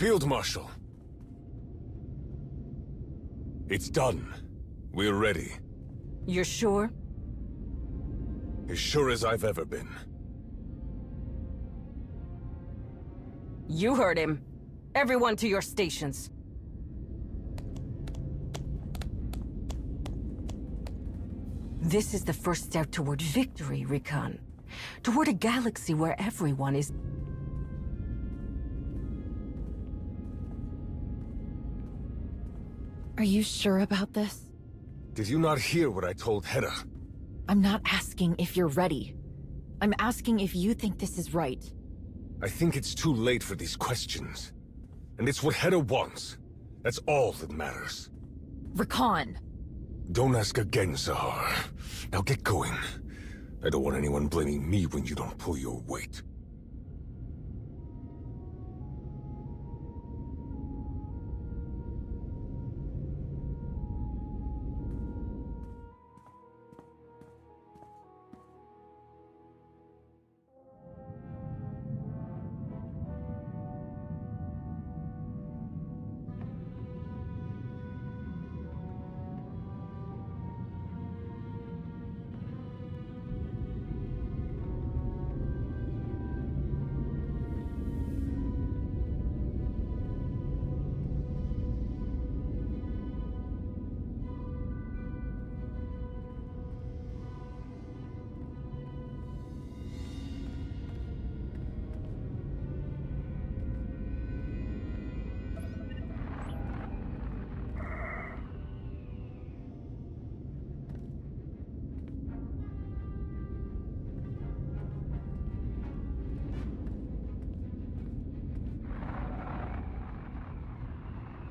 Field Marshal. It's done. We're ready. You're sure? As sure as I've ever been. You heard him. Everyone to your stations. This is the first step toward victory, Rikan. Toward a galaxy where everyone is... Are you sure about this? Did you not hear what I told Heta? I'm not asking if you're ready. I'm asking if you think this is right. I think it's too late for these questions. And it's what Heta wants. That's all that matters. Rakan! Don't ask again, Zahar. Now get going. I don't want anyone blaming me when you don't pull your weight.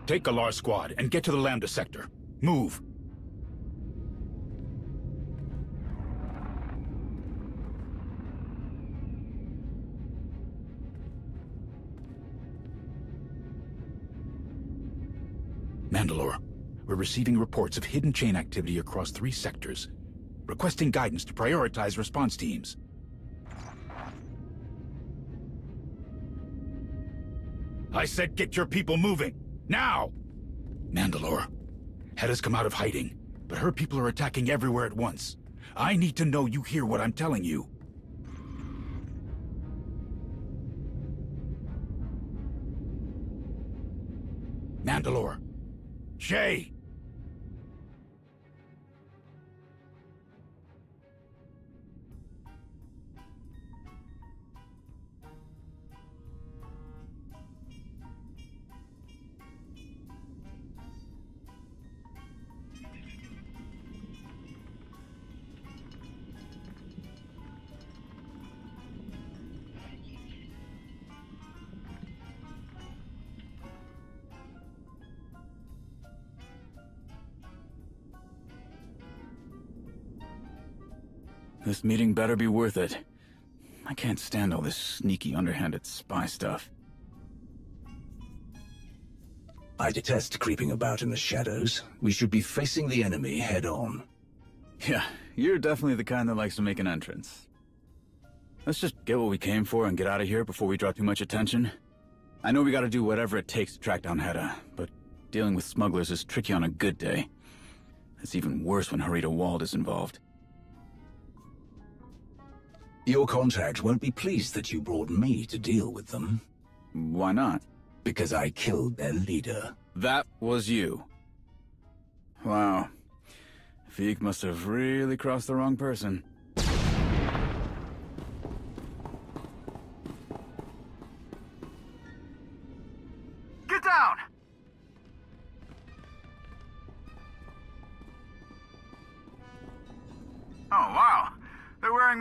Take Galar squad and get to the Lambda sector. Move. Mandalore, we're receiving reports of hidden chain activity across three sectors. Requesting guidance to prioritize response teams. I said get your people moving! Now! Mandalore, Heta's come out of hiding, but her people are attacking everywhere at once. I need to know you hear what I'm telling you. Mandalore. Shae! This meeting better be worth it. I can't stand all this sneaky, underhanded spy stuff. I detest creeping about in the shadows. We should be facing the enemy head on. Yeah, you're definitely the kind that likes to make an entrance. Let's just get what we came for and get out of here before we draw too much attention. I know we gotta do whatever it takes to track down Heta, but dealing with smugglers is tricky on a good day. It's even worse when Harita Wald is involved. Your contract won't be pleased that you brought me to deal with them. Why not? Because I killed their leader. That was you. Wow. Feek must have really crossed the wrong person.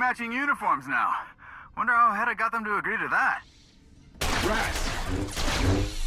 Matching uniforms now. Wonder how Heta got them to agree to that. Do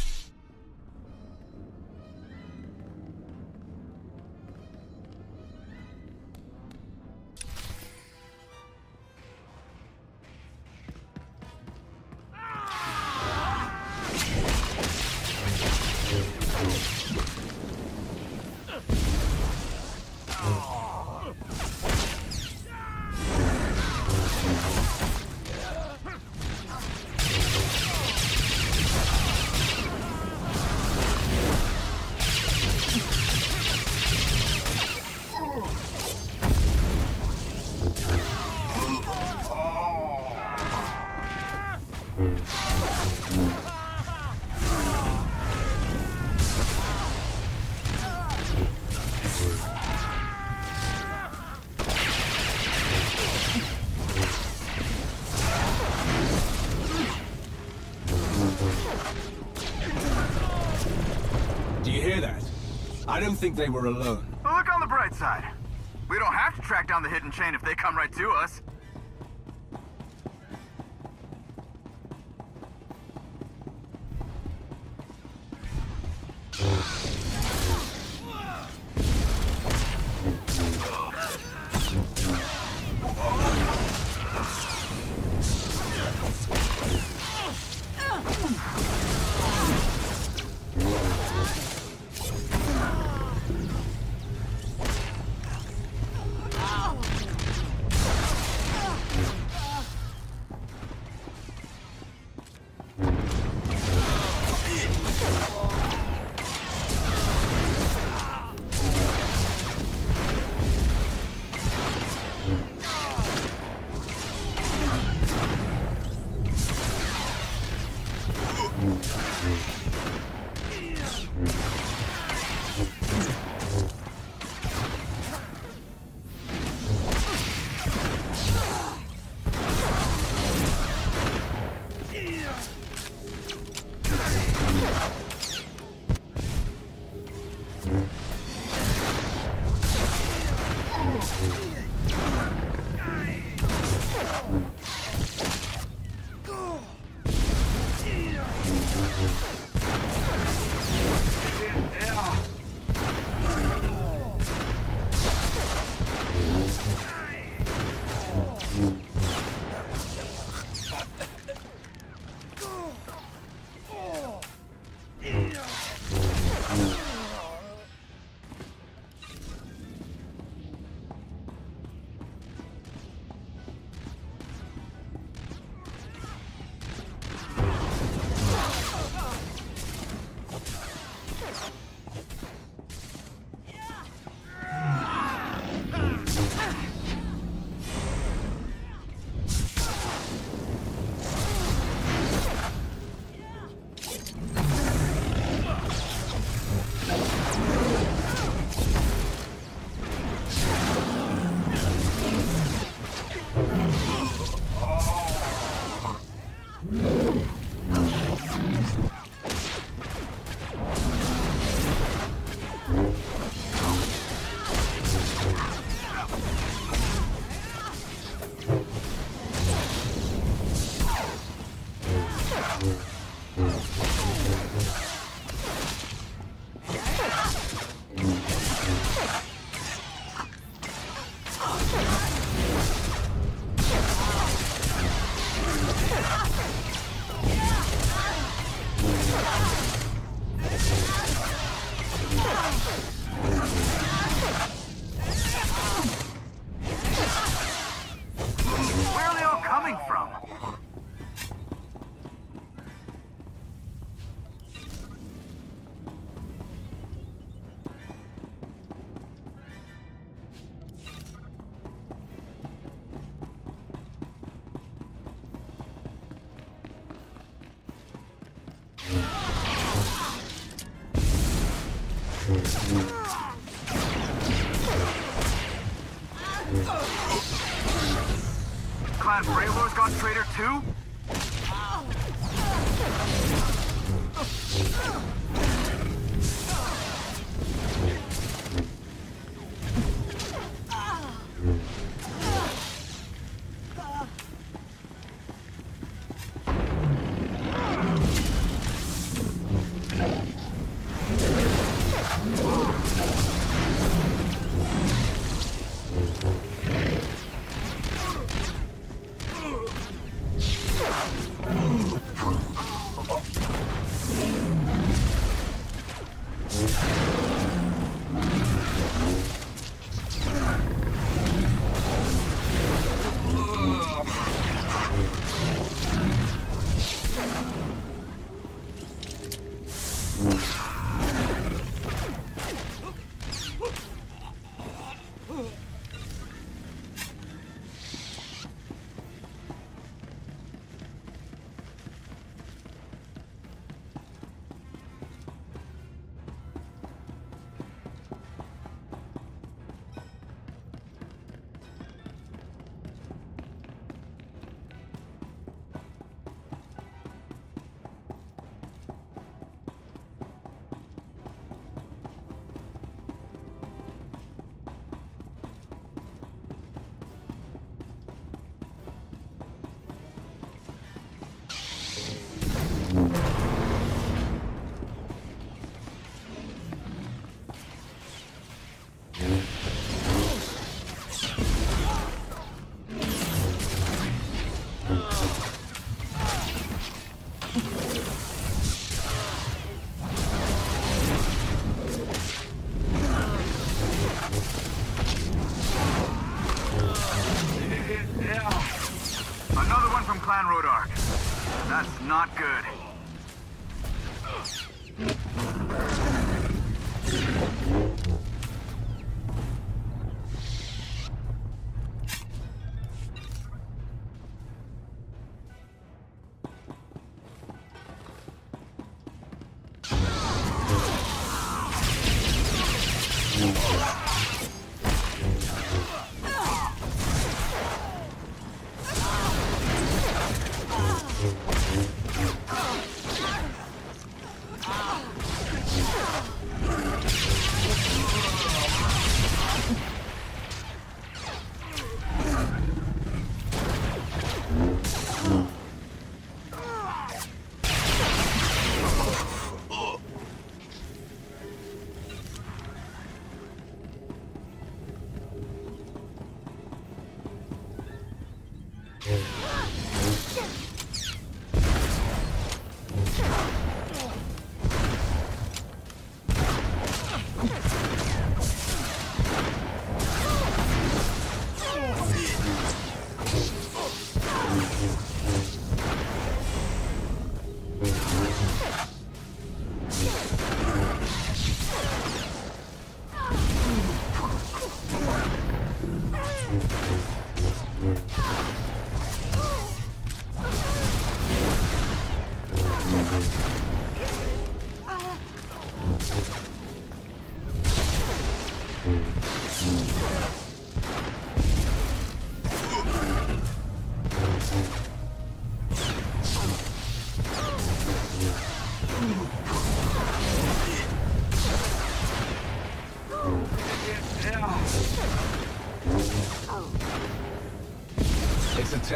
think they were alone. Look on the bright side. We don't have to track down the hidden chain if they come right to us.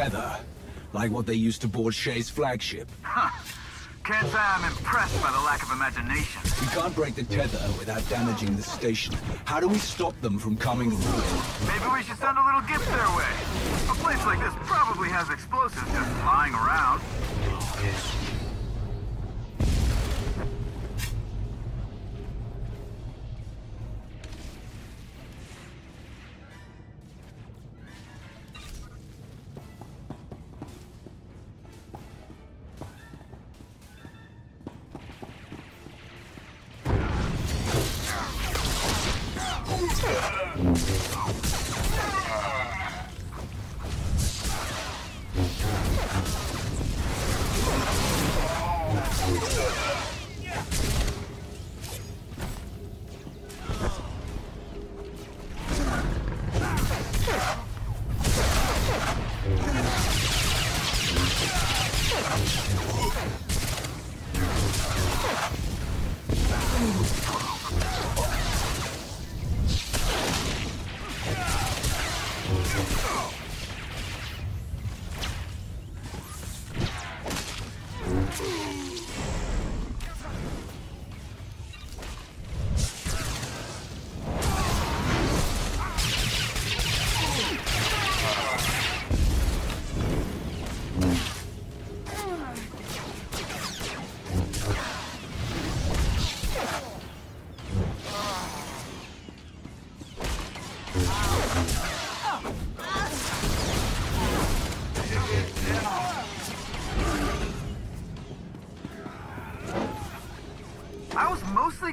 Tether. Like what they used to board Shae's flagship. Can't say I'm impressed by the lack of imagination. We can't break the tether without damaging the station. How do we stop them from coming through? Maybe we should send a little gift their way. A place like this probably has explosives just lying around.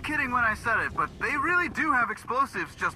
Kidding when I said it, but they really do have explosives just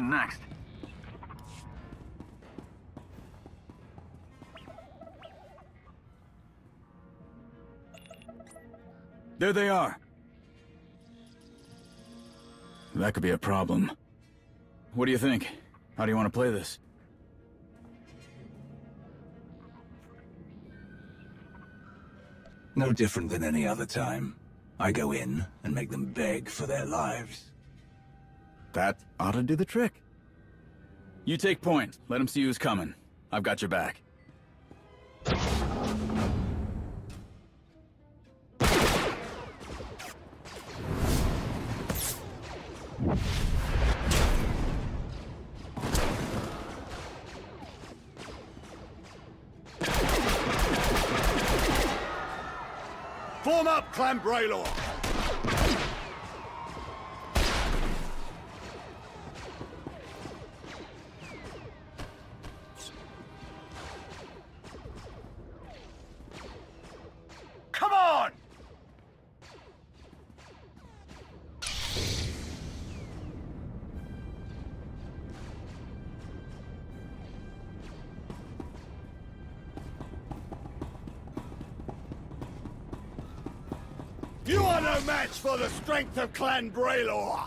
heading next. There they are. That could be a problem. What do you think? How do you want to play this? No different than any other time. I go in and make them beg for their lives. That ought to do the trick. You take point. Let them see who's coming. I've got your back. Form up, Clan Braylor! Match for the strength of Clan Braylor!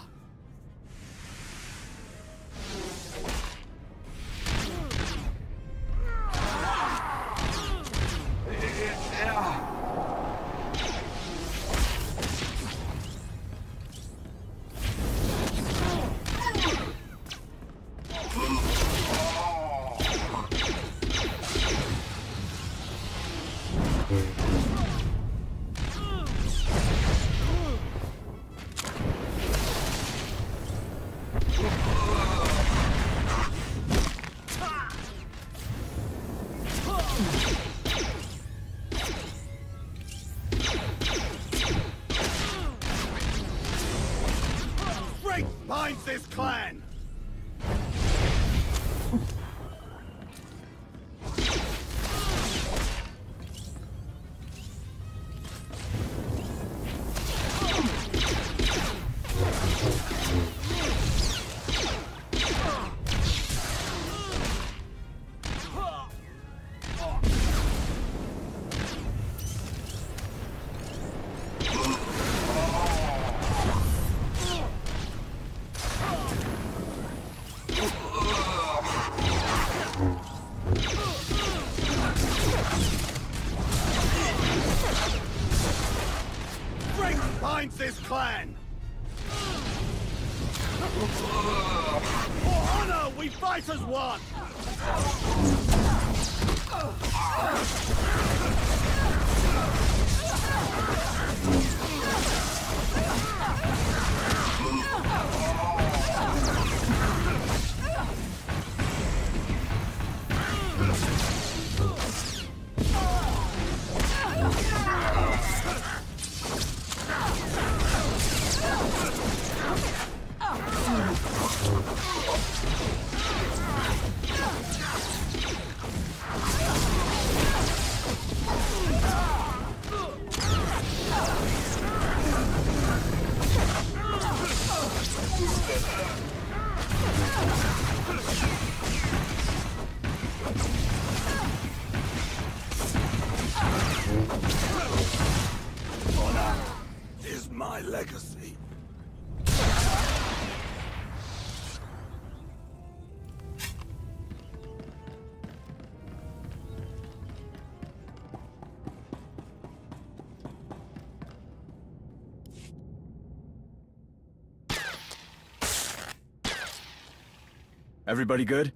Everybody good?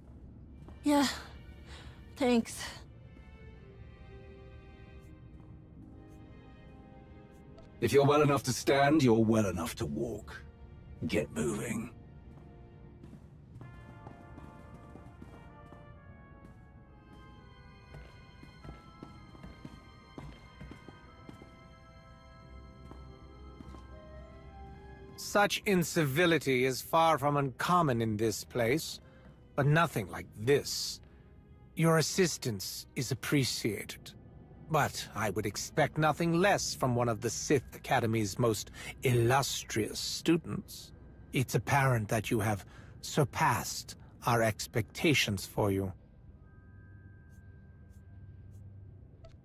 Yeah. Thanks. If you're well enough to stand, you're well enough to walk. Get moving. Such incivility is far from uncommon in this place, but nothing like this. Your assistance is appreciated. But I would expect nothing less from one of the Sith Academy's most illustrious students. It's apparent that you have surpassed our expectations for you.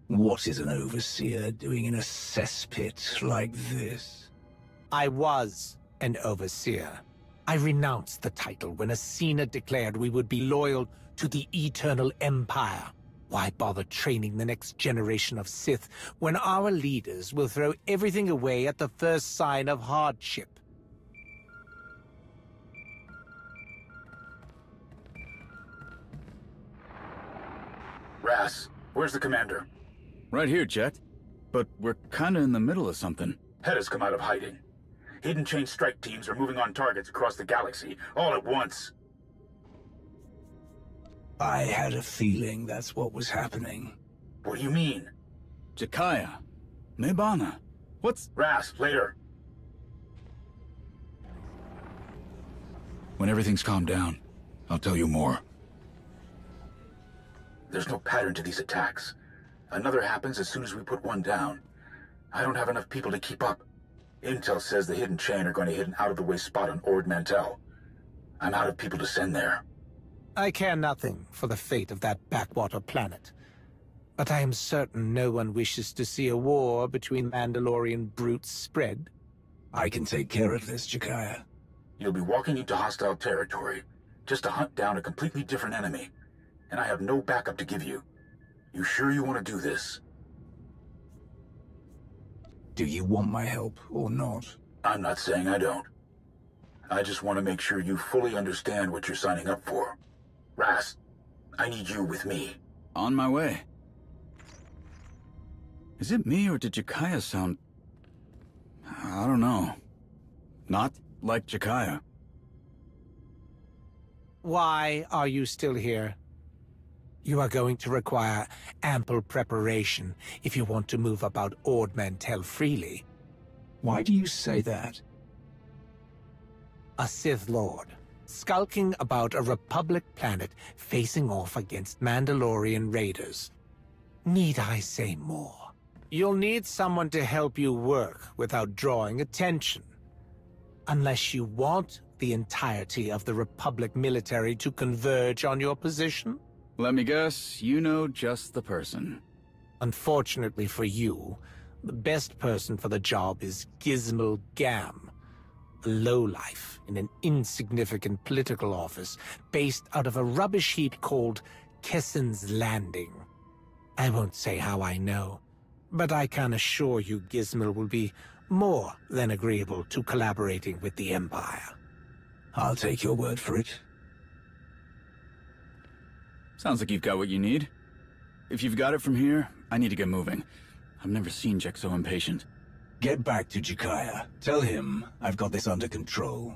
What is an overseer doing in a cesspit like this? I was an overseer. I renounced the title when Acina declared we would be loyal to the Eternal Empire. Why bother training the next generation of Sith when our leaders will throw everything away at the first sign of hardship? Ras, where's the commander? Right here, Jet. But we're kinda in the middle of something. Heta's come out of hiding. Hidden chain strike teams are moving on targets across the galaxy, all at once. I had a feeling that's what was happening. What do you mean? Jakaya. Mebana. What's... Ras, later. When everything's calmed down, I'll tell you more. There's no pattern to these attacks. Another happens as soon as we put one down. I don't have enough people to keep up. Intel says the Hidden Chain are going to hit an out-of-the-way spot on Ord Mantell. I'm out of people to send there. I care nothing for the fate of that backwater planet. But I am certain no one wishes to see a war between Mandalorian brutes spread. I can take care of this, Jakaya. You'll be walking into hostile territory, just to hunt down a completely different enemy. And I have no backup to give you. You sure you want to do this? Do you want my help or not? I'm not saying I don't. I just want to make sure you fully understand what you're signing up for. Ras, I need you with me. On my way. Is it me or did Jakaya sound... I don't know. Not like Jakaya. Why are you still here? You are going to require ample preparation if you want to move about Ord Mantell freely. Why do you say that? A Sith Lord, skulking about a Republic planet facing off against Mandalorian raiders. Need I say more? You'll need someone to help you work without drawing attention. Unless you want the entirety of the Republic military to converge on your position? Let me guess, you know just the person. Unfortunately for you, the best person for the job is Gizmal Gam, a lowlife in an insignificant political office based out of a rubbish heap called Kessen's Landing. I won't say how I know, but I can assure you Gizmal will be more than agreeable to collaborating with the Empire. I'll take your word for it. Sounds like you've got what you need. If you've got it from here, I need to get moving. I've never seen Jack so impatient. Get back to Jakaya. Tell him I've got this under control.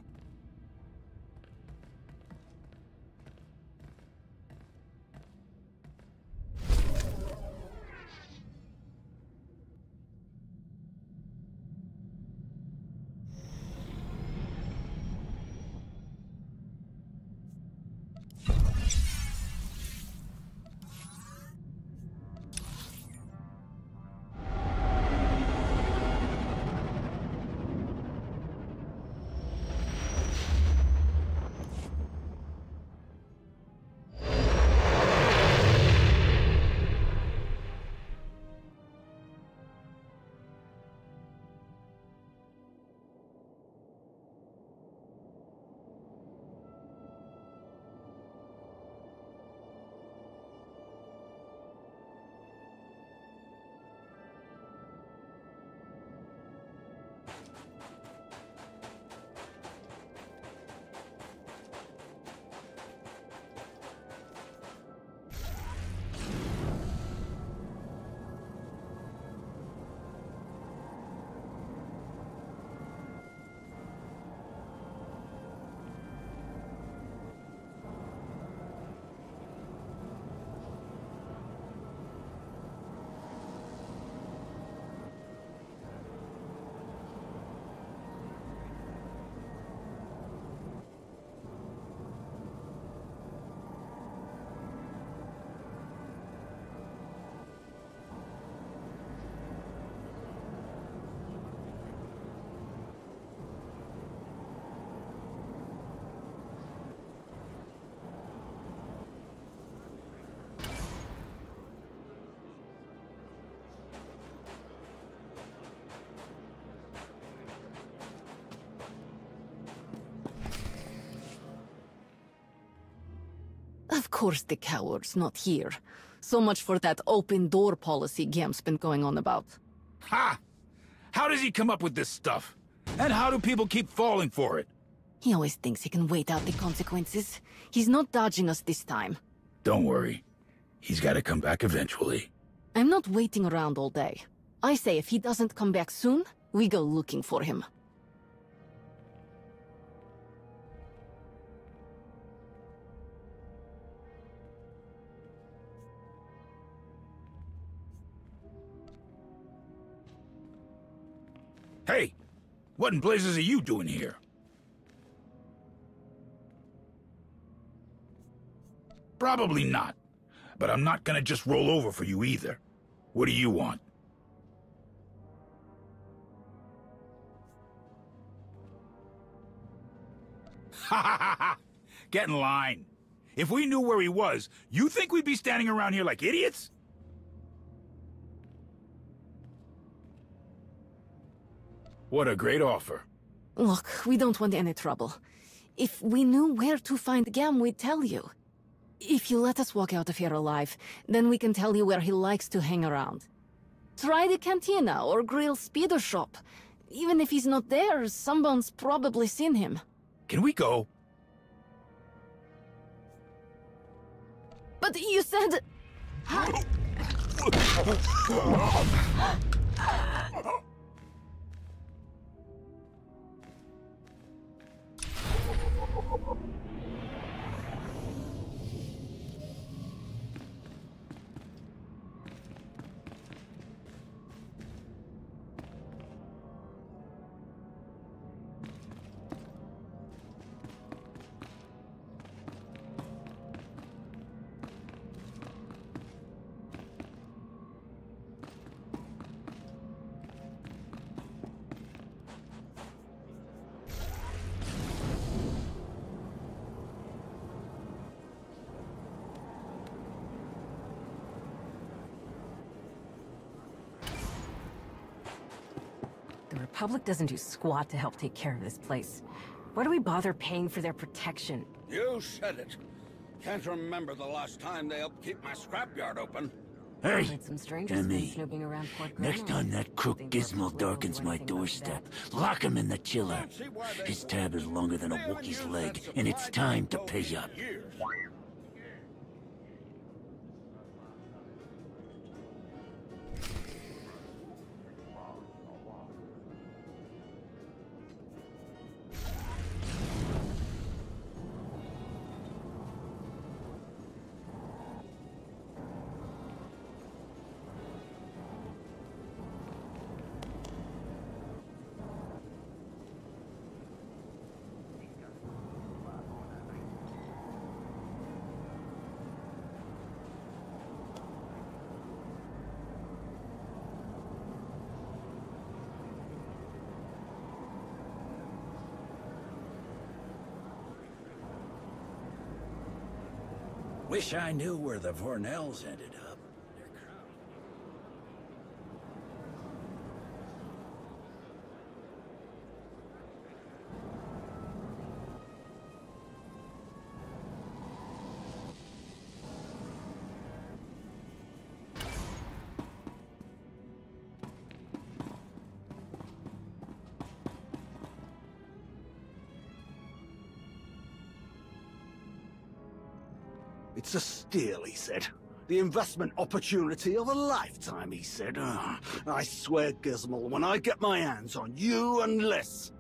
Course the cowards, not here. So much for that open door policy Gam's been going on about. Ha! How does he come up with this stuff? And how do people keep falling for it? He always thinks he can wait out the consequences. He's not dodging us this time. Don't worry. He's gotta come back eventually. I'm not waiting around all day. I say if he doesn't come back soon, we go looking for him. Hey! What in blazes are you doing here? Probably not. But I'm not gonna just roll over for you either. What do you want? Ha ha ha! Get in line. If we knew where he was, you think we'd be standing around here like idiots? What a great offer. Look, we don't want any trouble. If we knew where to find Gam, we'd tell you. If you let us walk out of here alive, then we can tell you where he likes to hang around. Try the cantina or grill speeder shop. Even if he's not there, someone's probably seen him. Can we go? But you said... Republic doesn't do squat to help take care of this place. Why do we bother paying for their protection? You said it. Can't remember the last time they helped keep my scrapyard open. Hey, Hey, some strangers snooping around Port Next time that crook Gizmo darkens my doorstep, lock him in the chiller. His tab is longer than a Wookiee's leg, and it's time to pay up. I knew where the Vornells ended up. Steal, he said. The investment opportunity of a lifetime, he said. Ah, I swear, Gizmo, when I get my hands on you and Liz,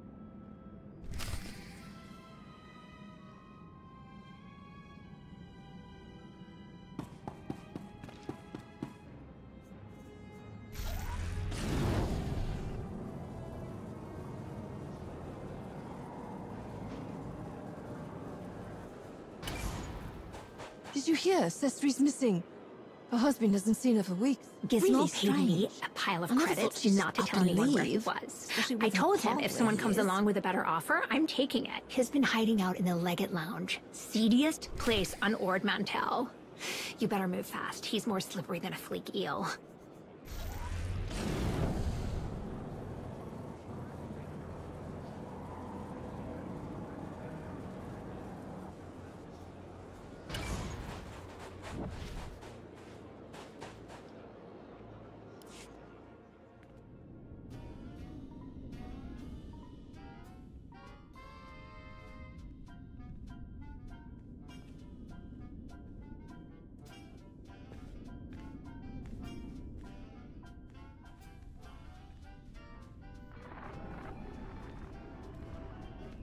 Sestri's missing. Her husband hasn't seen her for weeks. Gizmo Really paid me a pile of credits not to tell anyone where he was. I told him if someone comes along with a better offer, I'm taking it. He's been hiding out in the Leggett Lounge, seediest place on Ord Mantell. You better move fast. He's more slippery than a fleek eel.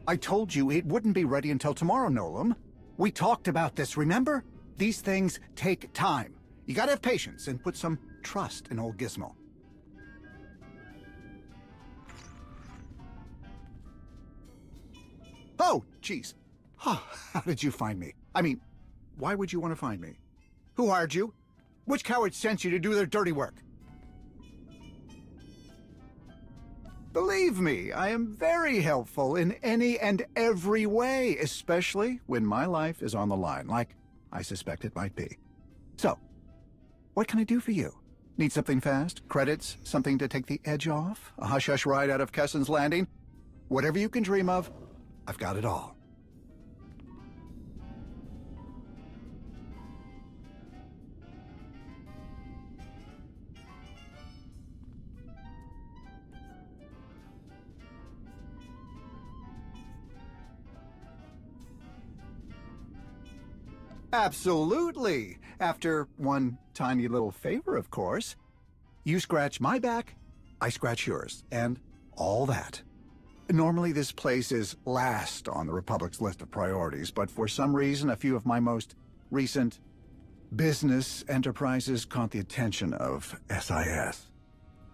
I told you it wouldn't be ready until tomorrow, Nolam. We talked about this, remember? These things take time. You gotta have patience and put some trust in old Gizmo. Oh, jeez. Oh, how did you find me? I mean, why would you want to find me? Who hired you? Which coward sent you to do their dirty work? Believe me, I am very helpful in any and every way, especially when my life is on the line, like I suspect it might be. So, what can I do for you? Need something fast? Credits? Something to take the edge off? A hush-hush ride out of Kessen's Landing? Whatever you can dream of, I've got it all. Absolutely! After one tiny little favor, of course. You scratch my back, I scratch yours, and all that. Normally this place is last on the Republic's list of priorities, but for some reason a few of my most recent business enterprises caught the attention of SIS.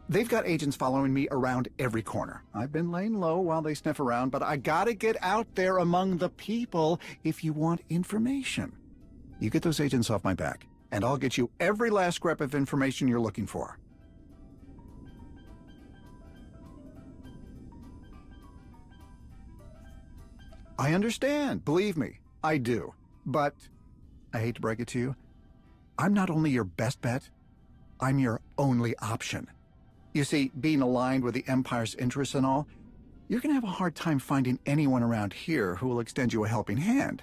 They've got agents following me around every corner. I've been laying low while they sniff around, but I gotta get out there among the people if you want information. You get those agents off my back, and I'll get you every last scrap of information you're looking for. I understand, believe me, I do. But, I hate to break it to you, I'm not only your best bet, I'm your only option. You see, being aligned with the Empire's interests and all, you're gonna have a hard time finding anyone around here who will extend you a helping hand.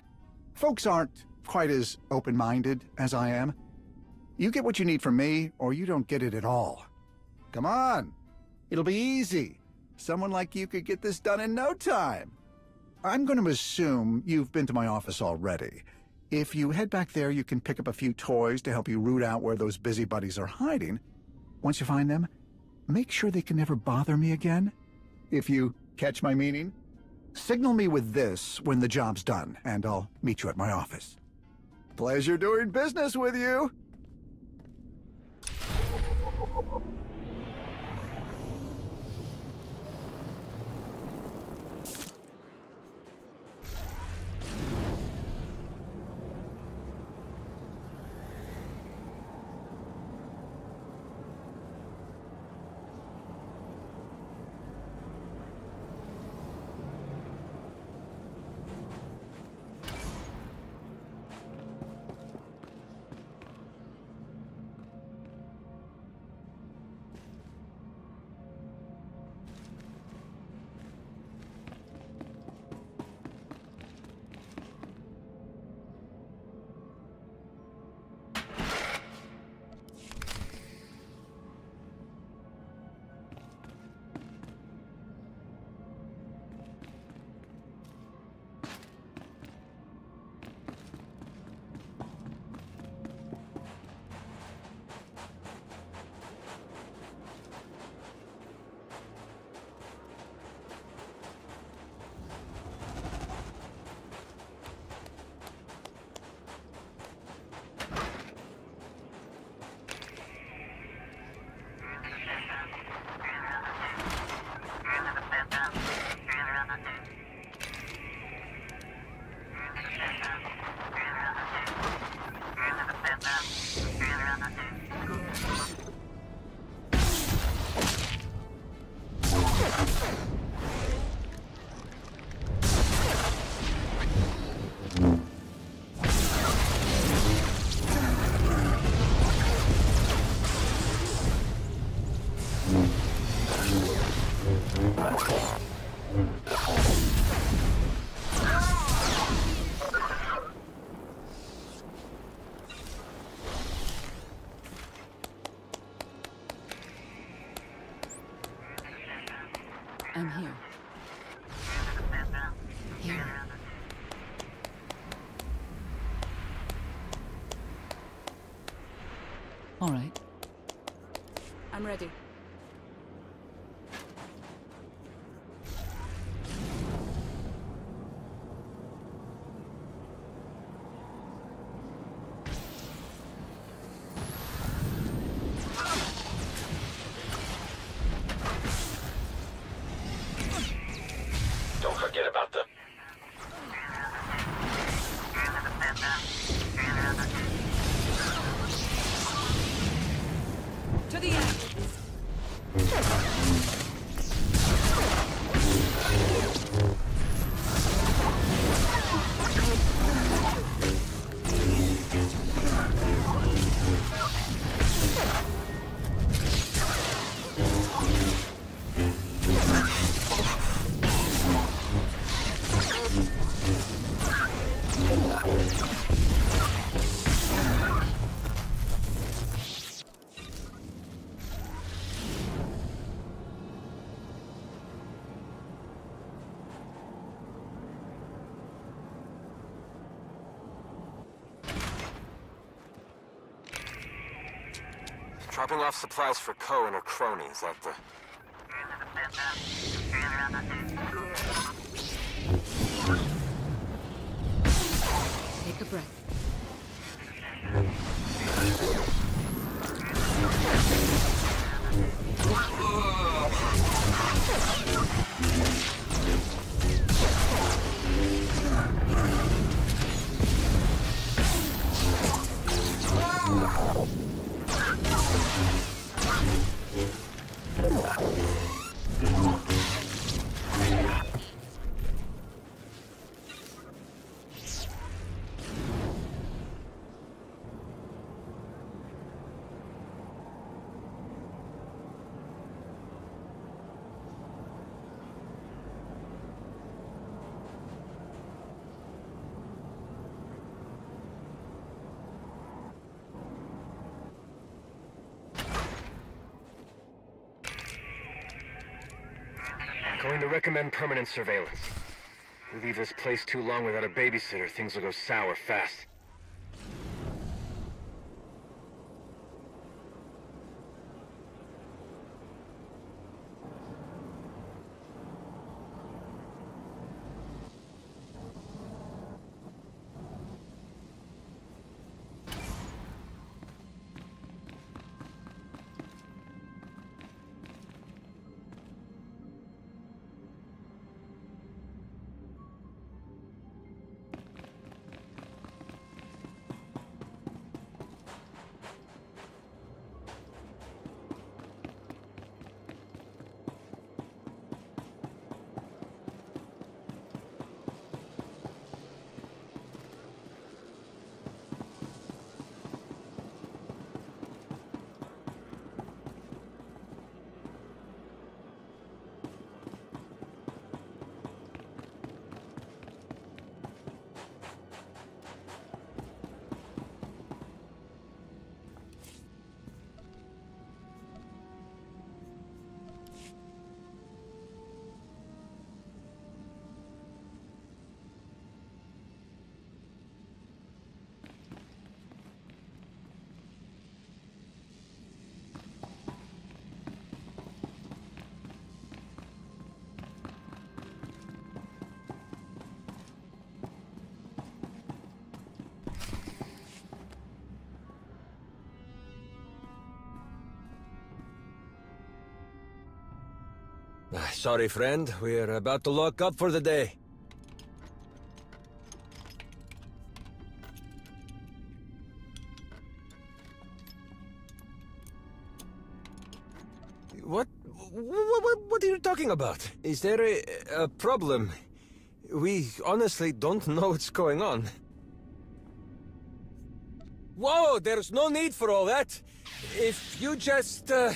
Folks aren't quite as open-minded as I am. You get what you need from me, or you don't get it at all. Come on, it'll be easy. Someone like you could get this done in no time. I'm going to assume you've been to my office already. If you head back there, you can pick up a few toys to help you root out where those busybodies are hiding. Once you find them, make sure they can never bother me again. If you catch my meaning, signal me with this when the job's done, and I'll meet you at my office. Pleasure doing business with you. I'm ready. Dropping off supplies for Co and her cronies at the... Going to recommend permanent surveillance. We leave this place too long without a babysitter, things will go sour fast. Sorry, friend. We're about to lock up for the day. What? What, what, are you talking about? Is there a, a problem? We honestly don't know what's going on. Whoa, there's no need for all that. If you just, uh...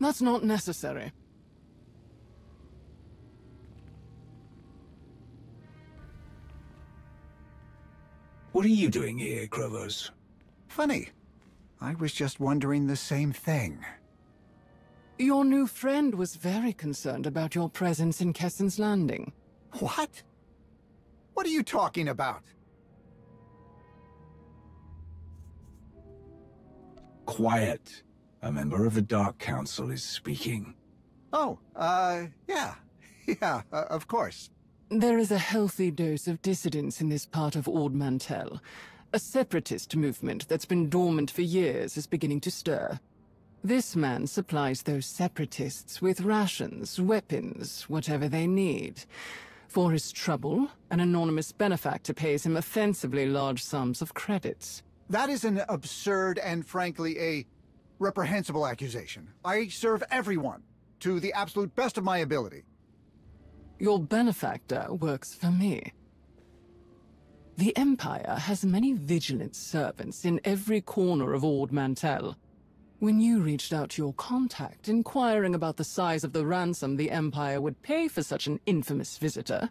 That's not necessary. What are you doing here, Krovos? Funny. I was just wondering the same thing. Your new friend was very concerned about your presence in Kessen's Landing. What? What are you talking about? Quiet. A member of the Dark Council is speaking. Oh, uh, yeah. Yeah, uh, of course. There is a healthy dose of dissidence in this part of Ord Mantell. A separatist movement that's been dormant for years is beginning to stir. This man supplies those separatists with rations, weapons, whatever they need. For his trouble, an anonymous benefactor pays him offensively large sums of credits. That is an absurd and frankly a reprehensible accusation. I serve everyone to the absolute best of my ability. Your benefactor works for me. The Empire has many vigilant servants in every corner of Ord Mantell. When you reached out to your contact, inquiring about the size of the ransom the Empire would pay for such an infamous visitor,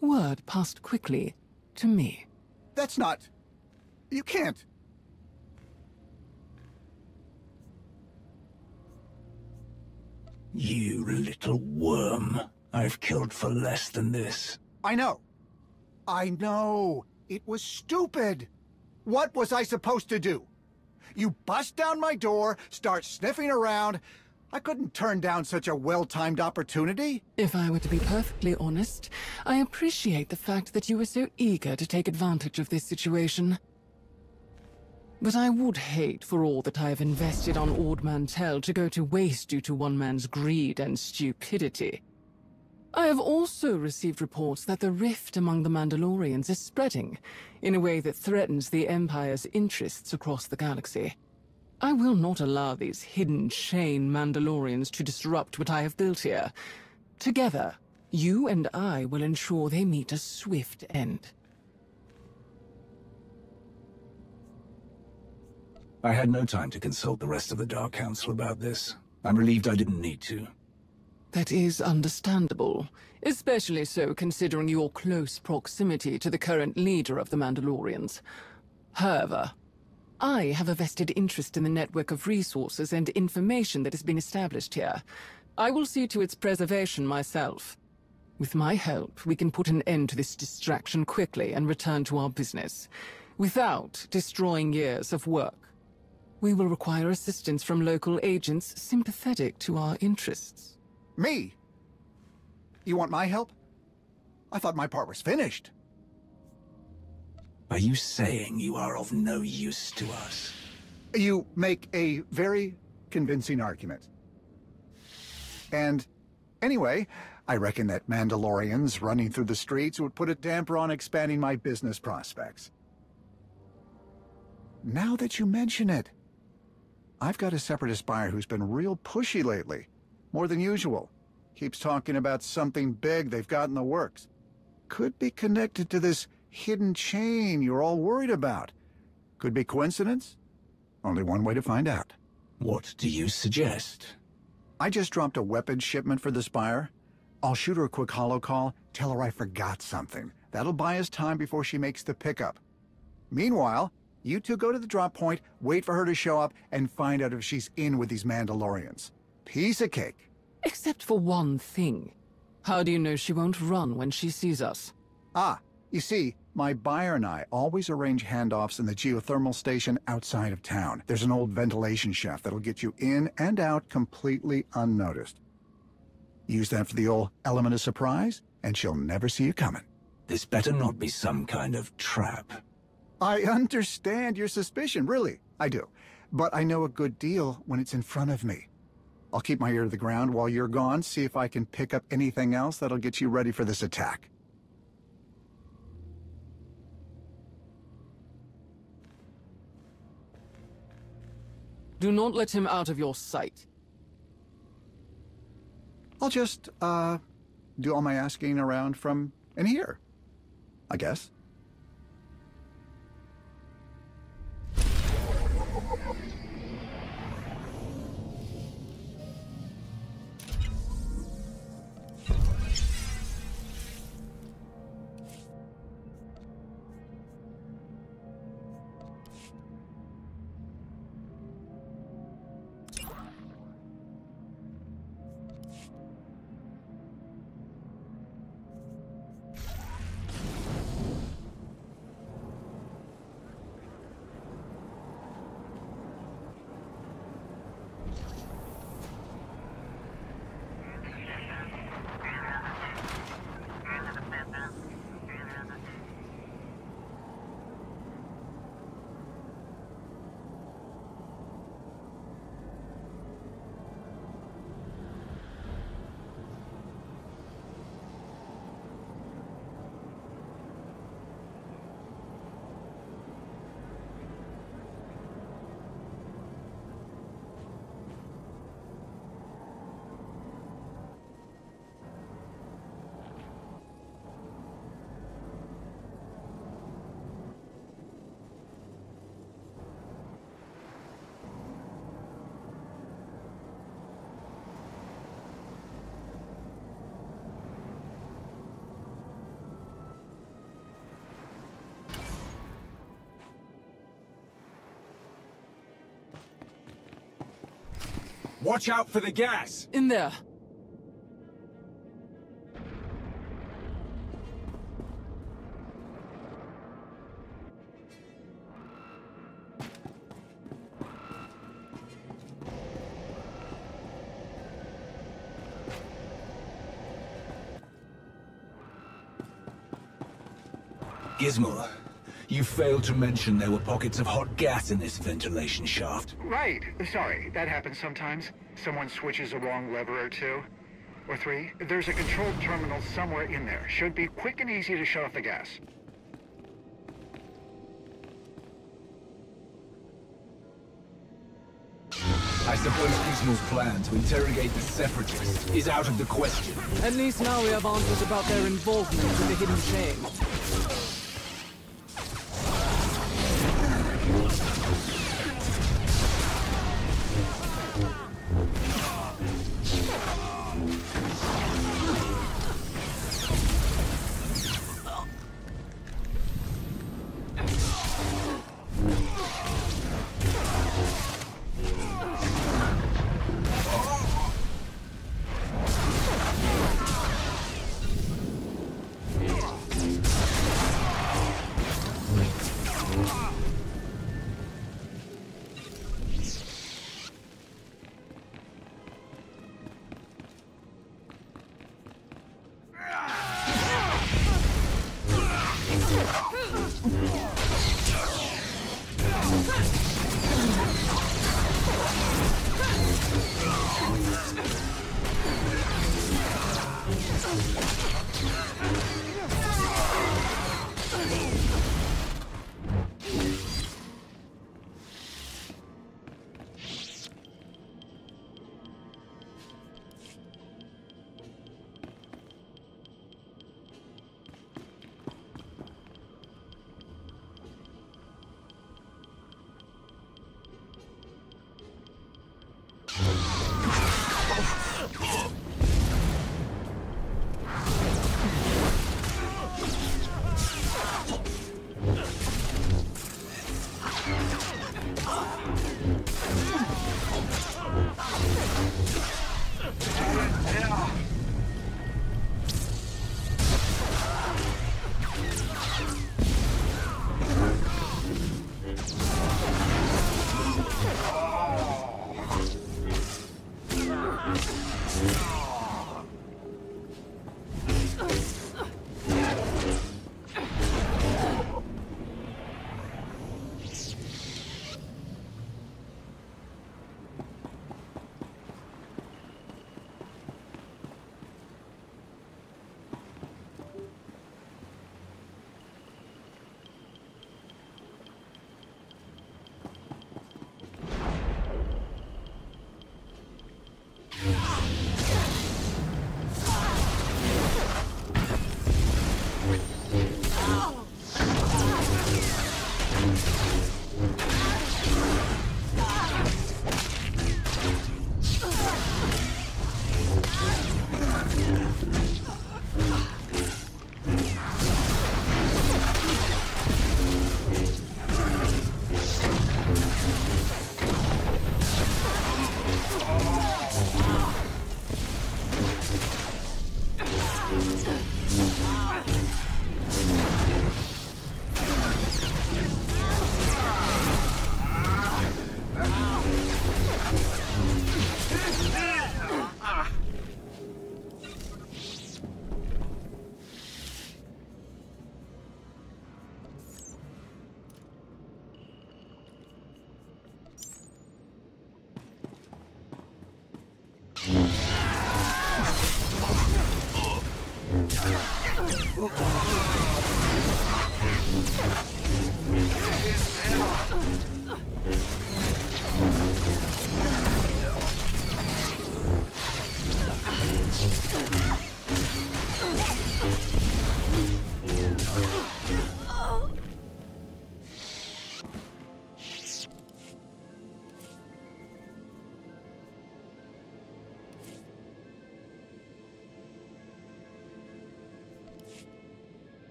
word passed quickly to me. That's not... You can't... You little worm. I've killed for less than this. I know. I know. It was stupid. What was I supposed to do? You bust down my door, start sniffing around. I couldn't turn down such a well-timed opportunity. If I were to be perfectly honest, I appreciate the fact that you were so eager to take advantage of this situation. But I would hate for all that I have invested on Ord Mantell to go to waste due to one man's greed and stupidity. I have also received reports that the rift among the Mandalorians is spreading in a way that threatens the Empire's interests across the galaxy. I will not allow these hidden chain Mandalorians to disrupt what I have built here. Together, you and I will ensure they meet a swift end. I had no time to consult the rest of the Dark Council about this. I'm relieved I didn't need to. That is understandable, especially so considering your close proximity to the current leader of the Mandalorians. However, I have a vested interest in the network of resources and information that has been established here. I will see to its preservation myself. With my help, we can put an end to this distraction quickly and return to our business, without destroying years of work. We will require assistance from local agents sympathetic to our interests. Me? You want my help? I thought my part was finished. Are you saying you are of no use to us? You make a very convincing argument. And anyway, I reckon that Mandalorians running through the streets would put a damper on expanding my business prospects. Now that you mention it, I've got a separatist buyer who's been real pushy lately. More than usual. Keeps talking about something big they've got in the works. Could be connected to this hidden chain you're all worried about. Could be coincidence? Only one way to find out. What do you suggest? I just dropped a weapons shipment for this buyer. I'll shoot her a quick holo call, tell her I forgot something. That'll buy us time before she makes the pickup. Meanwhile, you two go to the drop point, wait for her to show up, and find out if she's in with these Mandalorians. Piece of cake. Except for one thing. How do you know she won't run when she sees us? Ah, you see, my buyer and I always arrange handoffs in the geothermal station outside of town. There's an old ventilation shaft that'll get you in and out completely unnoticed. Use that for the old element of surprise, and she'll never see you coming. This better not be some kind of trap. I understand your suspicion, really. I do. But I know a good deal when it's in front of me. I'll keep my ear to the ground while you're gone, see if I can pick up anything else that'll get you ready for this attack. Do not let him out of your sight. I'll just, uh, do all my asking around from in here. I guess. Watch out for the gas! In there. Gizmo, you failed to mention there were pockets of hot gas in this ventilation shaft. Right. Sorry, that happens sometimes. Someone switches a wrong lever or two. Or three. There's a control terminal somewhere in there. Should be quick and easy to shut off the gas. I suppose Gizmo's plan to interrogate the Separatists is out of the question. At least now we have answers about their involvement in the hidden chain.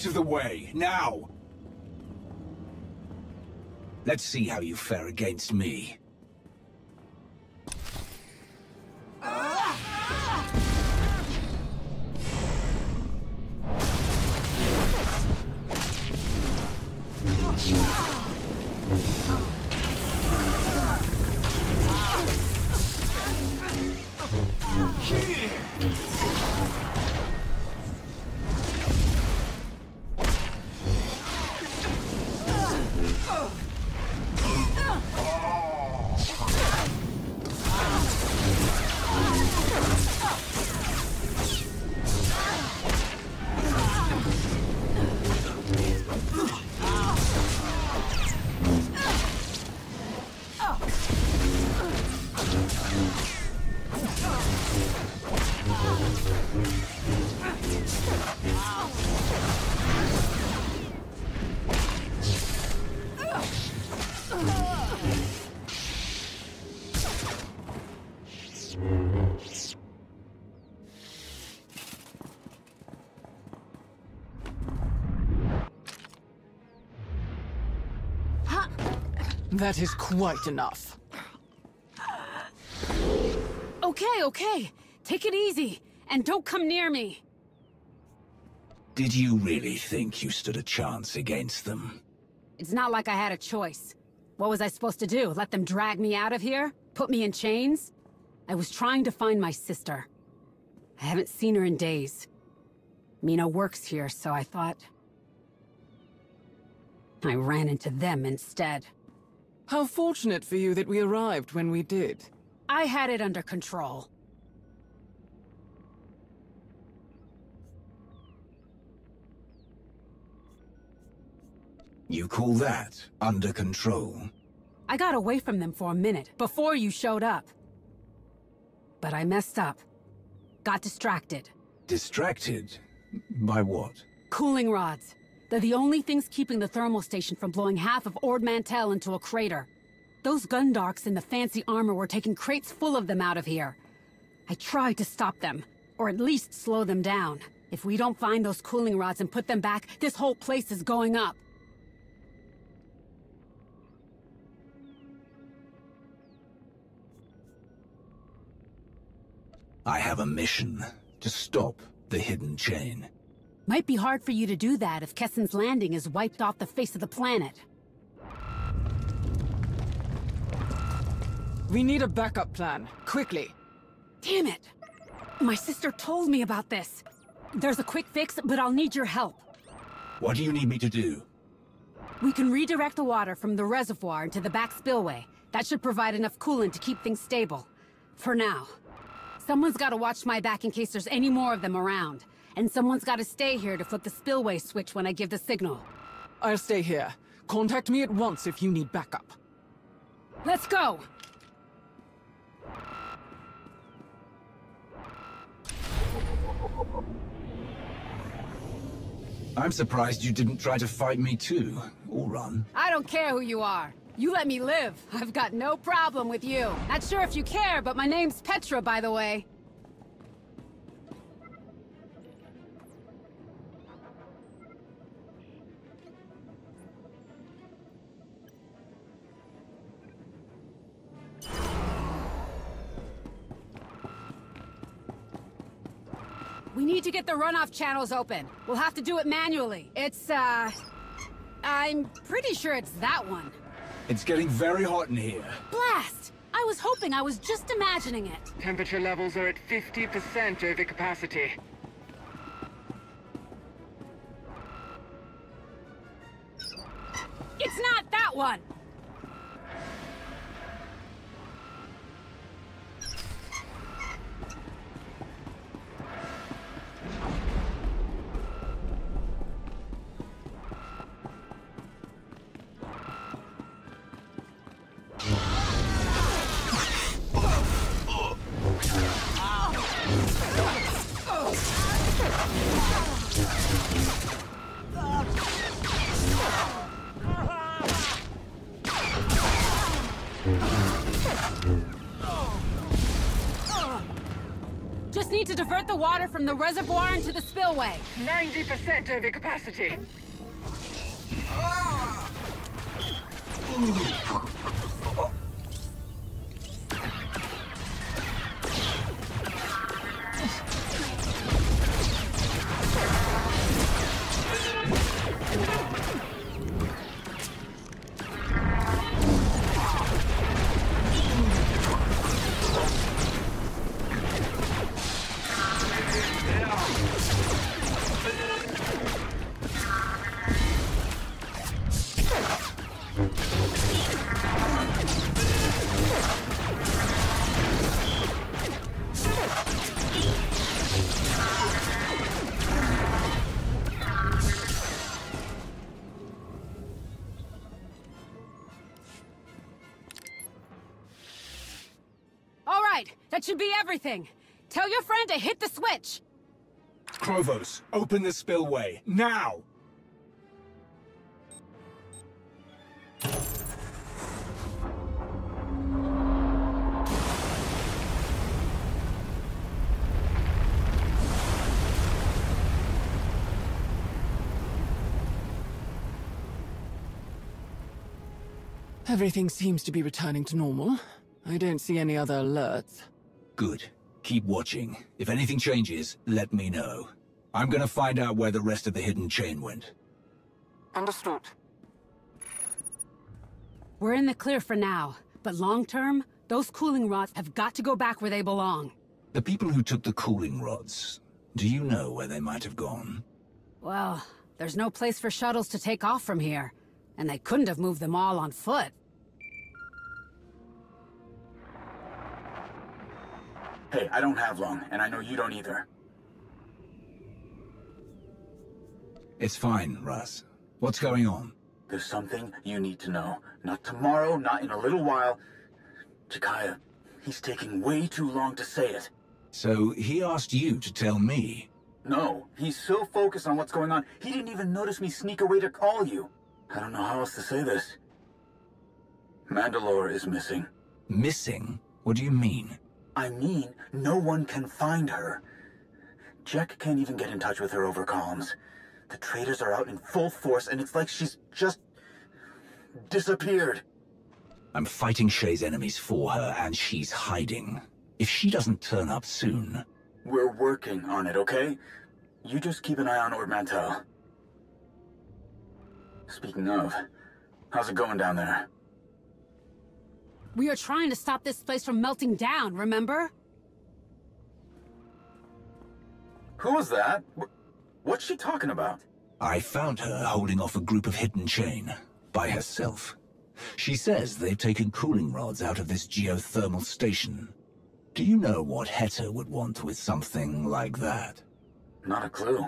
Out of the way, now! Let's see how you fare against me. That is quite enough. Okay, okay. Take it easy, and don't come near me. Did you really think you stood a chance against them? It's not like I had a choice. What was I supposed to do? Let them drag me out of here? Put me in chains? I was trying to find my sister. I haven't seen her in days. Mina works here, so I thought... I ran into them instead. How fortunate for you that we arrived when we did. I had it under control. You call that under control? I got away from them for a minute, before you showed up. But I messed up. Got distracted. Distracted? By what? Cooling rods. They're the only things keeping the thermal station from blowing half of Ord Mantell into a crater. Those Gundarks in the fancy armor were taking crates full of them out of here. I tried to stop them, or at least slow them down. If we don't find those cooling rods and put them back, this whole place is going up. I have a mission to stop the hidden chain. Might be hard for you to do that if Kessen's landing is wiped off the face of the planet. We need a backup plan, quickly. Damn it! My sister told me about this. There's a quick fix, but I'll need your help. What do you need me to do? We can redirect the water from the reservoir into the back spillway. That should provide enough coolant to keep things stable. For now. Someone's gotta watch my back in case there's any more of them around. And someone's gotta stay here to flip the spillway switch when I give the signal. I'll stay here. Contact me at once if you need backup. Let's go! I'm surprised you didn't try to fight me too, or run. I don't care who you are. You let me live. I've got no problem with you. Not sure if you care, but my name's Petra, by the way. The runoff channels open. We'll have to do it manually. It's, uh... I'm pretty sure it's that one. It's getting very hot in here. Blast! I was hoping I was just imagining it. Temperature levels are at 50% over capacity. It's not that one! Need to divert the water from the reservoir into the spillway. 90% over capacity. All should be everything. Tell your friend to hit the switch. Krovos, open the spillway, now! Everything seems to be returning to normal. I don't see any other alerts. Good. Keep watching. If anything changes, let me know. I'm gonna find out where the rest of the hidden chain went. Understood. We're in the clear for now, but long term, those cooling rods have got to go back where they belong. The people who took the cooling rods, do you know where they might have gone? Well, there's no place for shuttles to take off from here, and they couldn't have moved them all on foot. Hey, I don't have long, and I know you don't either. It's fine, Russ. What's going on? There's something you need to know. Not tomorrow, not in a little while. Jakaya, he's taking way too long to say it. So he asked you to tell me? No, he's so focused on what's going on, he didn't even notice me sneak away to call you. I don't know how else to say this. Mandalore is missing. Missing? What do you mean? I mean, no one can find her. Jack can't even get in touch with her over comms. The traitors are out in full force, and it's like she's just... disappeared. I'm fighting Shae's enemies for her, and she's hiding. If she doesn't turn up soon... We're working on it, okay? You just keep an eye on Ord. Speaking of, how's it going down there? We are trying to stop this place from melting down, remember? Who was that? What's she talking about? I found her holding off a group of Hidden Chain, by herself. She says they've taken cooling rods out of this geothermal station. Do you know what Heta would want with something like that? Not a clue.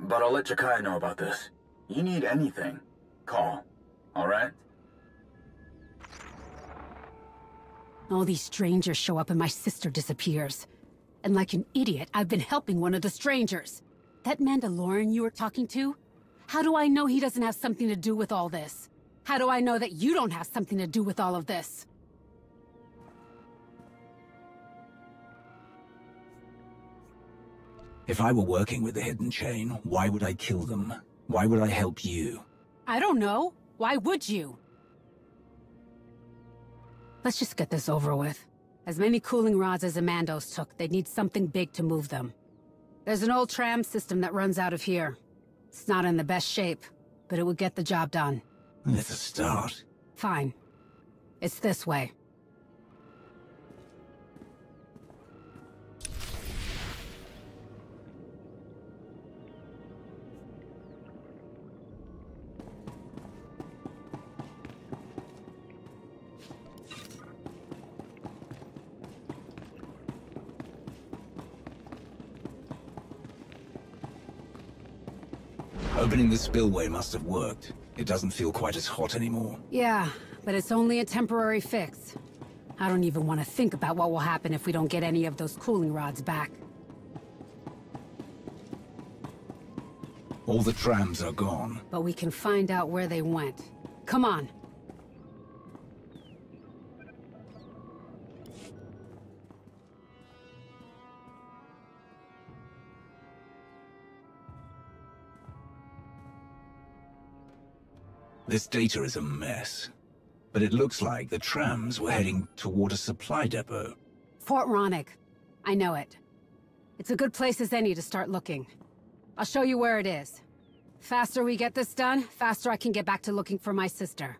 But I'll let Jakai know about this. You need anything, call. Alright? All these strangers show up and my sister disappears. And like an idiot, I've been helping one of the strangers. That Mandalorian you were talking to? How do I know he doesn't have something to do with all this? How do I know that you don't have something to do with all of this? If I were working with the Hidden Chain, why would I kill them? Why would I help you? I don't know. Why would you? Let's just get this over with. As many cooling rods as Amandos took, they'd need something big to move them. There's an old tram system that runs out of here. It's not in the best shape, but it would get the job done. It's a start. Fine. It's this way. Opening the spillway must have worked. It doesn't feel quite as hot anymore. Yeah, but it's only a temporary fix. I don't even want to think about what will happen if we don't get any of those cooling rods back. All the trams are gone. But we can find out where they went. Come on. This data is a mess. But it looks like the trams were heading toward a supply depot. Fort Ronick. I know it. It's a good place as any to start looking. I'll show you where it is. Faster we get this done, faster I can get back to looking for my sister.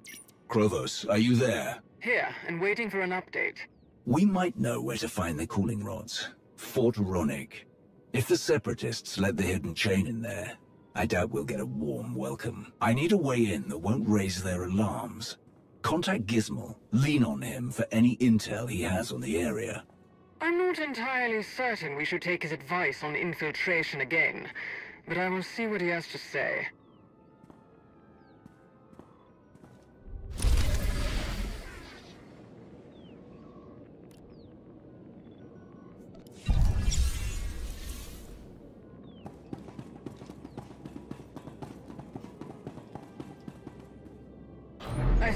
Krovos, are you there? Here, and waiting for an update. We might know where to find the cooling rods. Fort Ronick. If the Separatists let the hidden chain in there, I doubt we'll get a warm welcome. I need a way in that won't raise their alarms. Contact Gizmo. Lean on him for any intel he has on the area. I'm not entirely certain we should take his advice on infiltration again, but I will see what he has to say.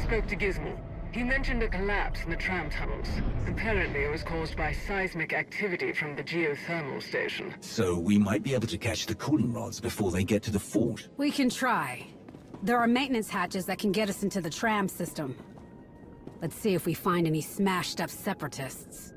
Spoke to Gizmo. He mentioned a collapse in the tram tunnels. Apparently it was caused by seismic activity from the geothermal station. So we might be able to catch the cooling rods before they get to the fort. We can try. There are maintenance hatches that can get us into the tram system. Let's see if we find any smashed up separatists.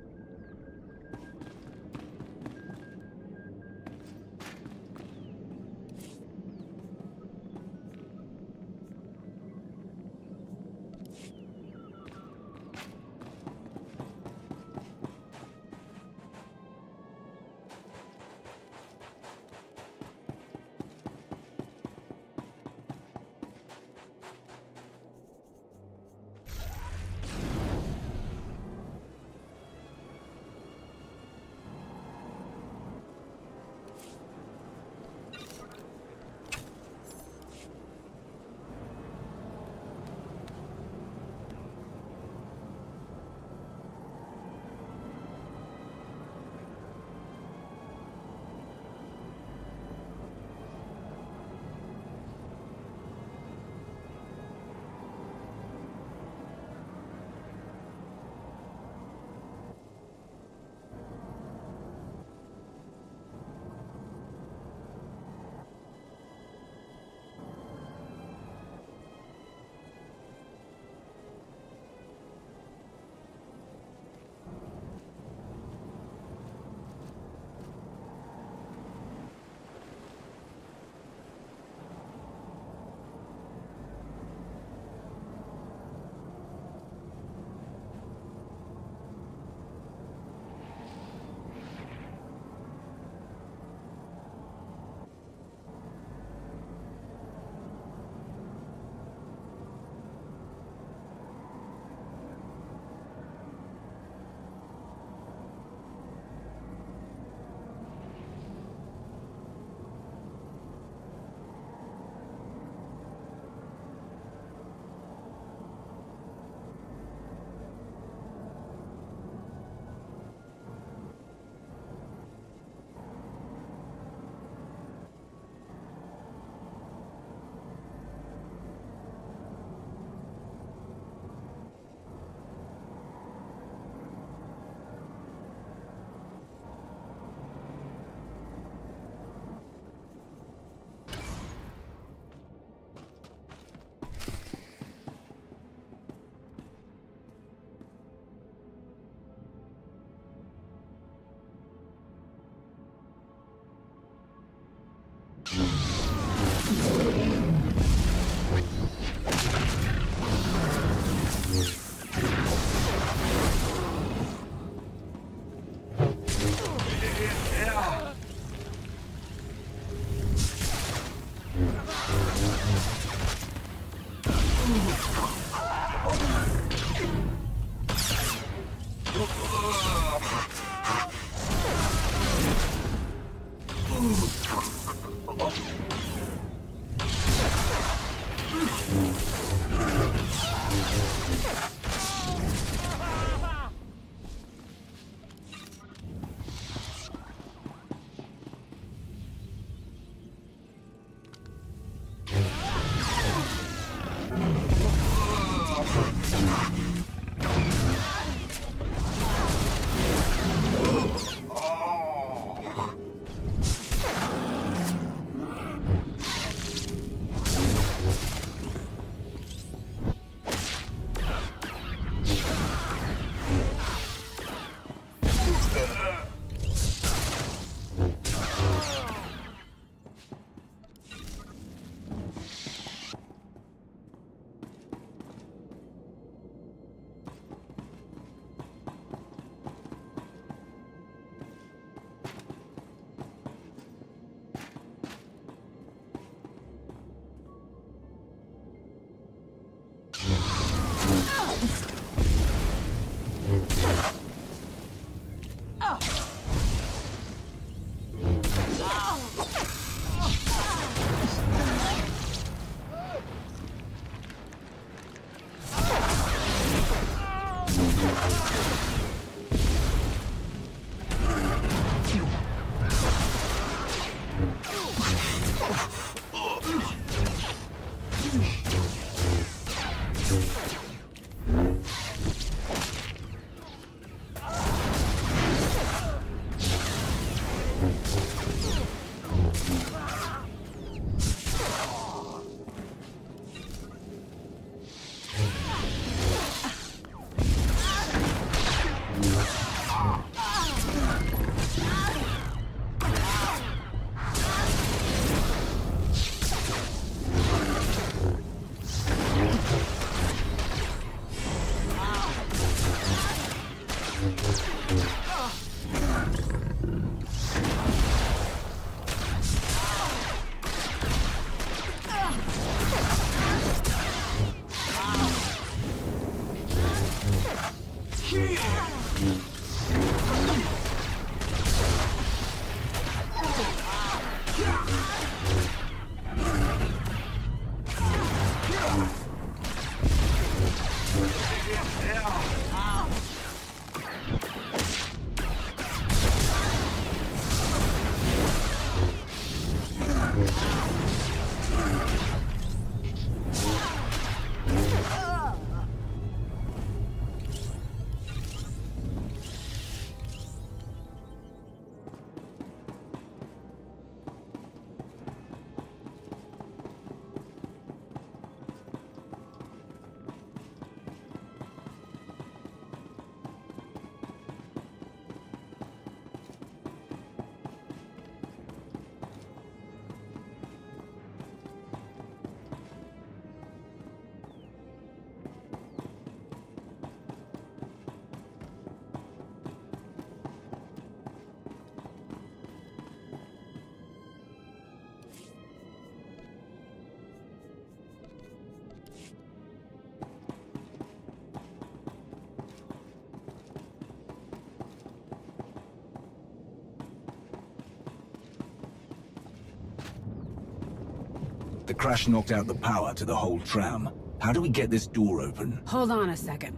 Crash knocked out the power to the whole tram. How do we get this door open? Hold on a second.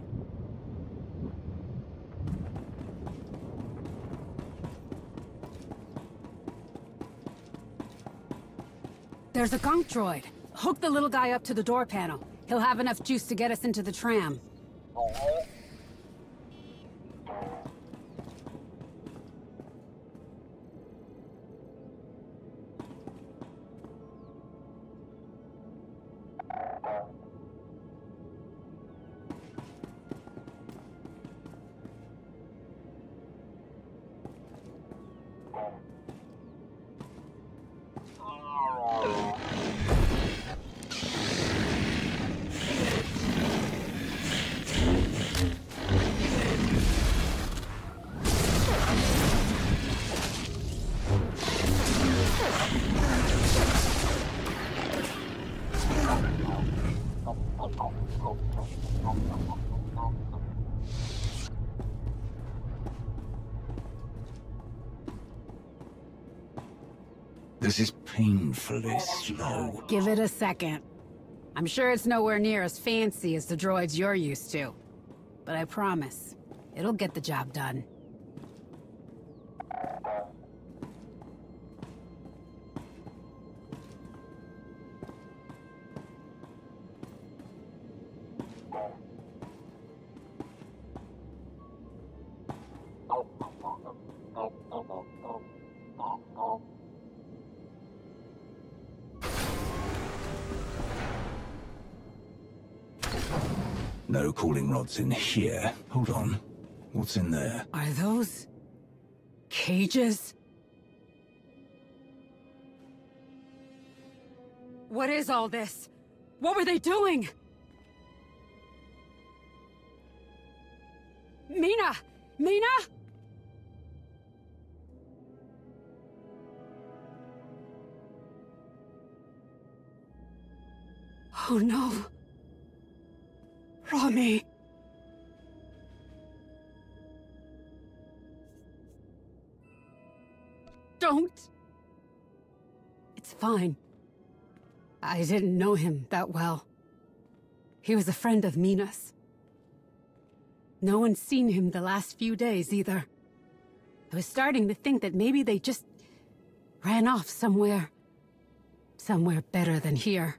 There's a gonk droid. Hook the little guy up to the door panel. He'll have enough juice to get us into the tram. Painfully slow. Give it a second. I'm sure it's nowhere near as fancy as the droids you're used to. But I promise, it'll get the job done. Rods in here. Hold on. What's in there? Are those... cages? What is all this? What were they doing? Mina! Mina! Oh no. Rami. Fine. I didn't know him that well. He was a friend of Mina's. No one's seen him the last few days, either. I was starting to think that maybe they just ran off somewhere. Somewhere better than here.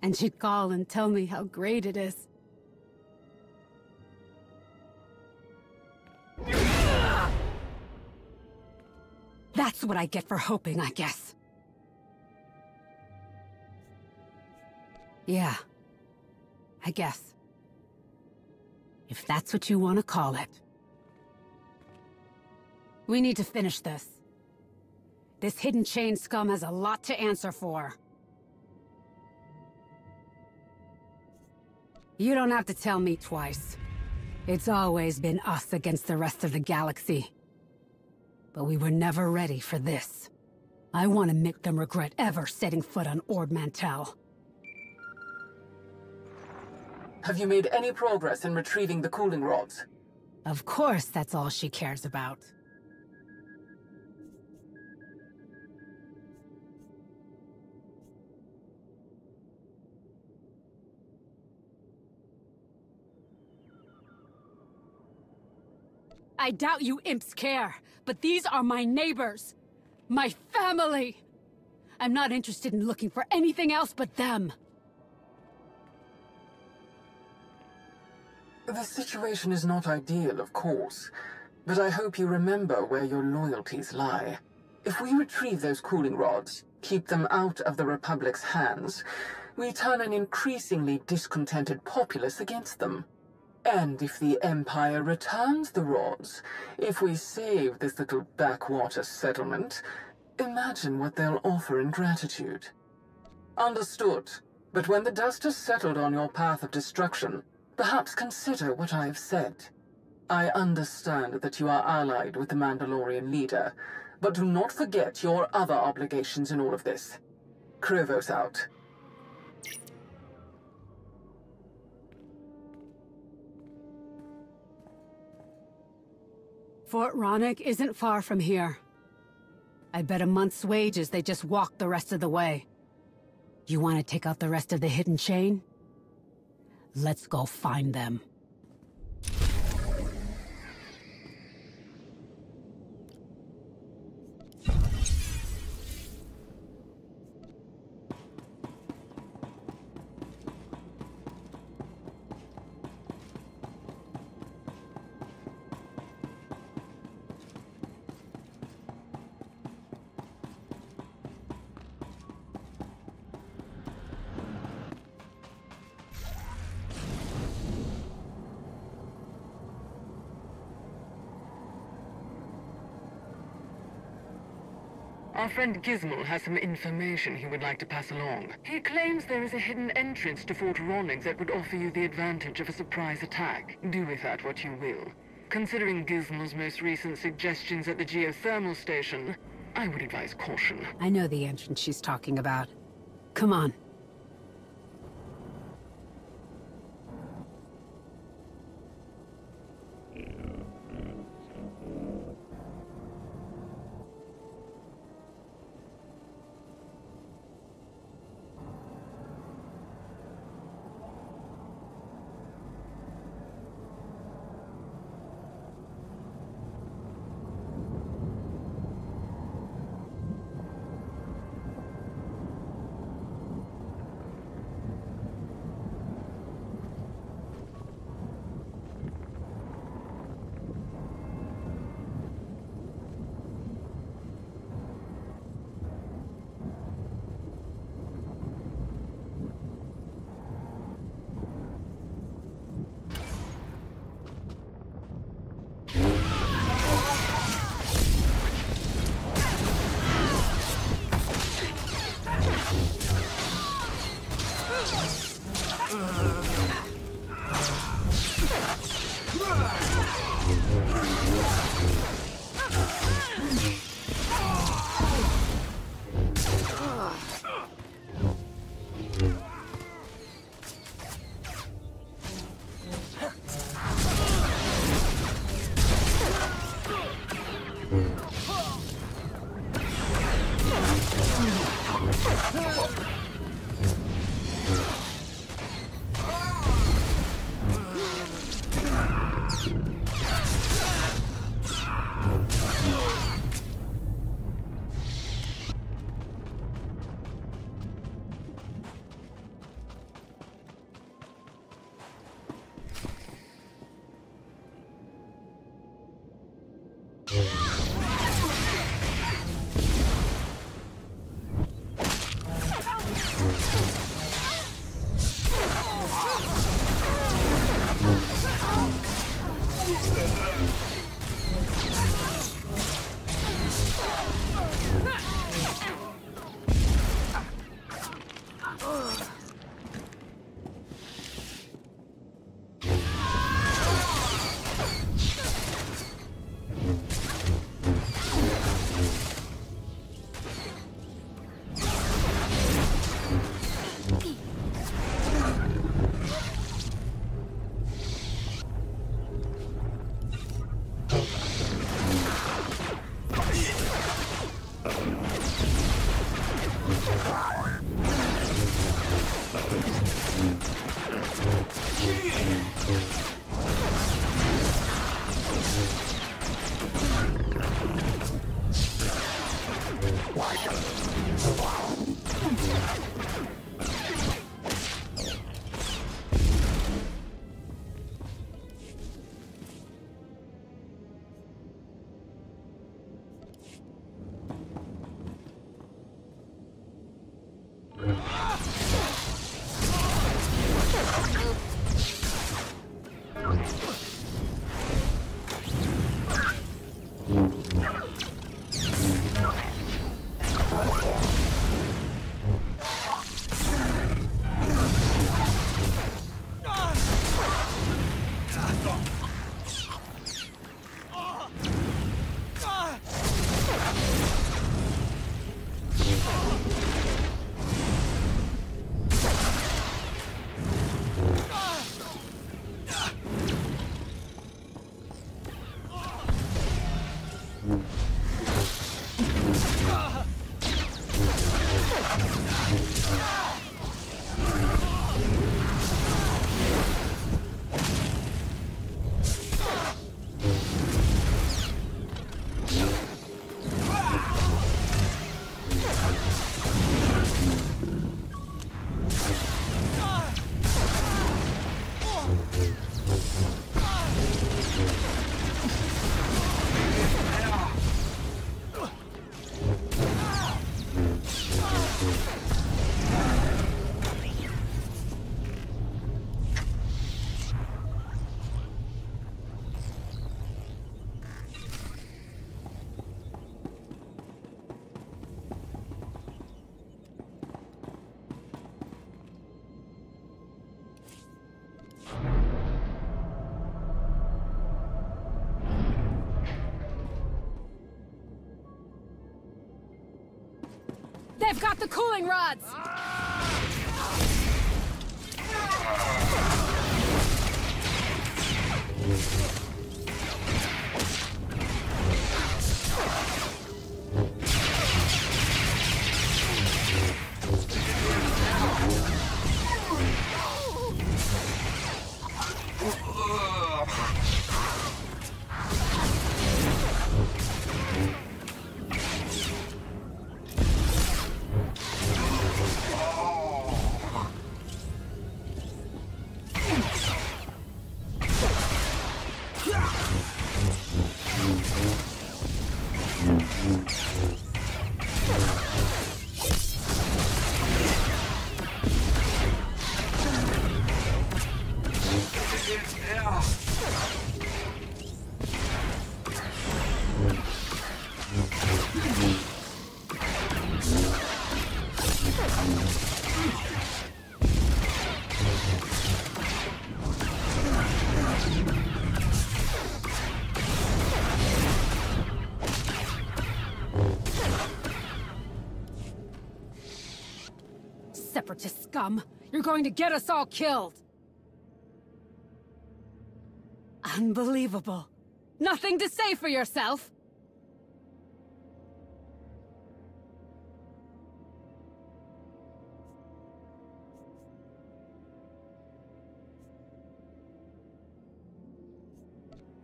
And she'd call and tell me how great it is. That's what I get for hoping, I guess. Yeah. I guess. If that's what you want to call it. We need to finish this. This hidden chain scum has a lot to answer for. You don't have to tell me twice. It's always been us against the rest of the galaxy. But we were never ready for this. I want to make them regret ever setting foot on Ord Mantell. Have you made any progress in retrieving the cooling rods? Of course that's all she cares about. I doubt you imps care, but these are my neighbors. My family! I'm not interested in looking for anything else but them. The situation is not ideal, of course, but I hope you remember where your loyalties lie. If we retrieve those cooling rods, keep them out of the Republic's hands, we turn an increasingly discontented populace against them. And if the Empire returns the rods, if we save this little backwater settlement, imagine what they'll offer in gratitude. Understood. But when the dust has settled on your path of destruction, perhaps consider what I have said. I understand that you are allied with the Mandalorian leader, but do not forget your other obligations in all of this. Krovos out. Fort Ronick isn't far from here. I bet a month's wages they just walk the rest of the way. You want to take out the rest of the hidden chain? Let's go find them. Friend Gizmo has some information he would like to pass along. He claims there is a hidden entrance to Fort Ronix that would offer you the advantage of a surprise attack. Do with that what you will. Considering Gizmo's most recent suggestions at the geothermal station, I would advise caution. I know the entrance she's talking about. Come on. Got the cooling rods! You're going to get us all killed! Unbelievable. Nothing to say for yourself?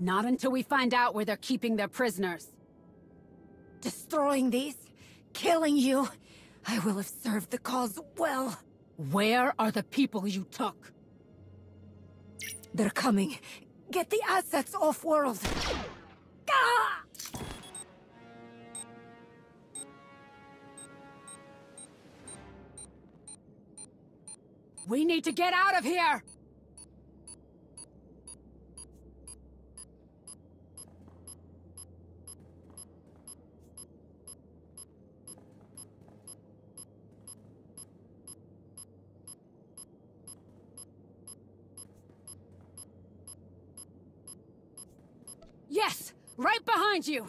Not until we find out where they're keeping their prisoners. Destroying these, killing you, I will have served the cause well. Where are the people you took? They're coming. Get the assets off-world. We need to get out of here! Right behind you!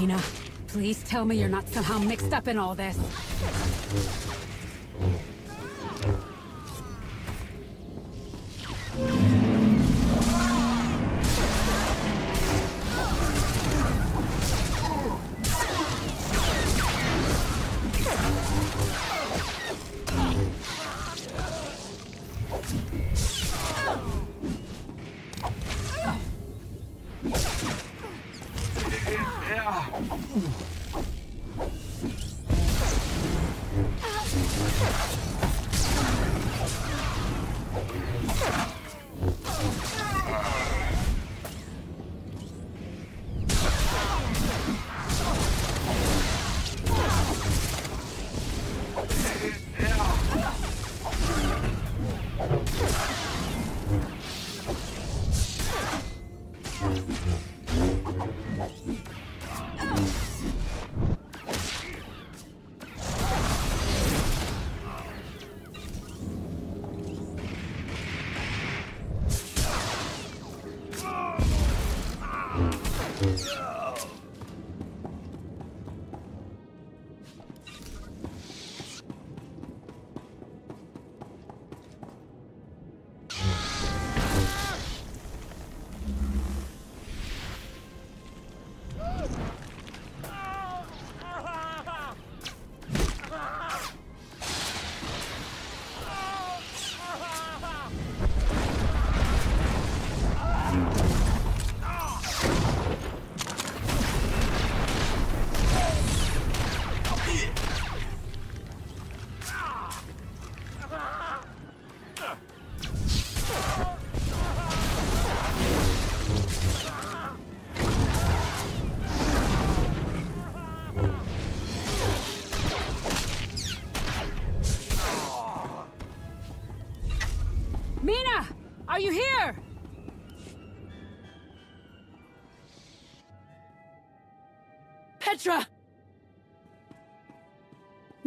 Mina, please tell me you're not somehow mixed up in all this.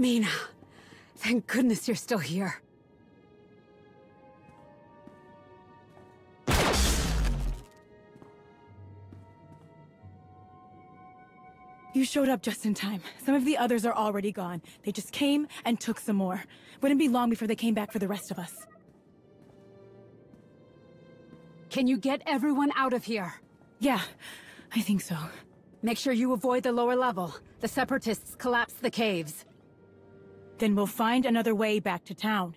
Mina, thank goodness you're still here. You showed up just in time. Some of the others are already gone. They just came and took some more. Wouldn't be long before they came back for the rest of us. Can you get everyone out of here? Yeah, I think so. Make sure you avoid the lower level. The Separatists collapsed the caves. Then we'll find another way back to town.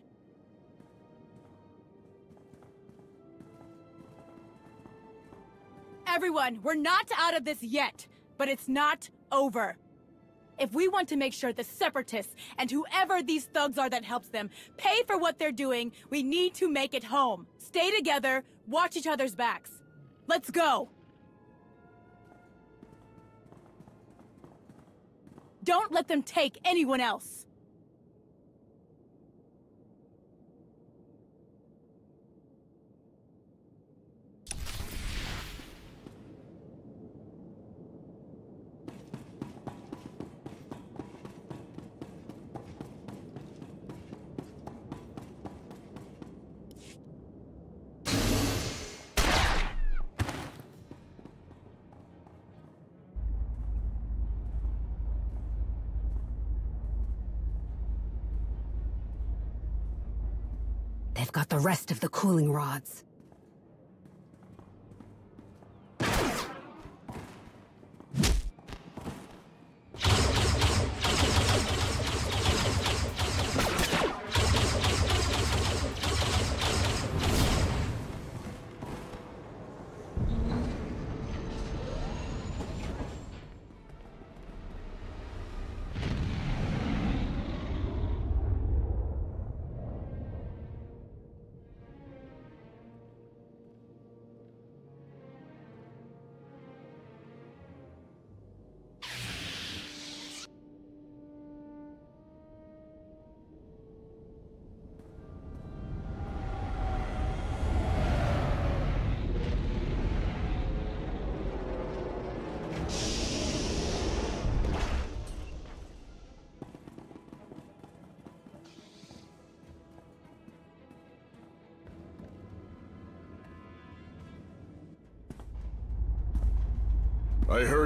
Everyone, we're not out of this yet, but it's not over. If we want to make sure the Separatists and whoever these thugs are that helps them pay for what they're doing, we need to make it home. Stay together, watch each other's backs. Let's go! Don't let them take anyone else! Rest of the cooling rods.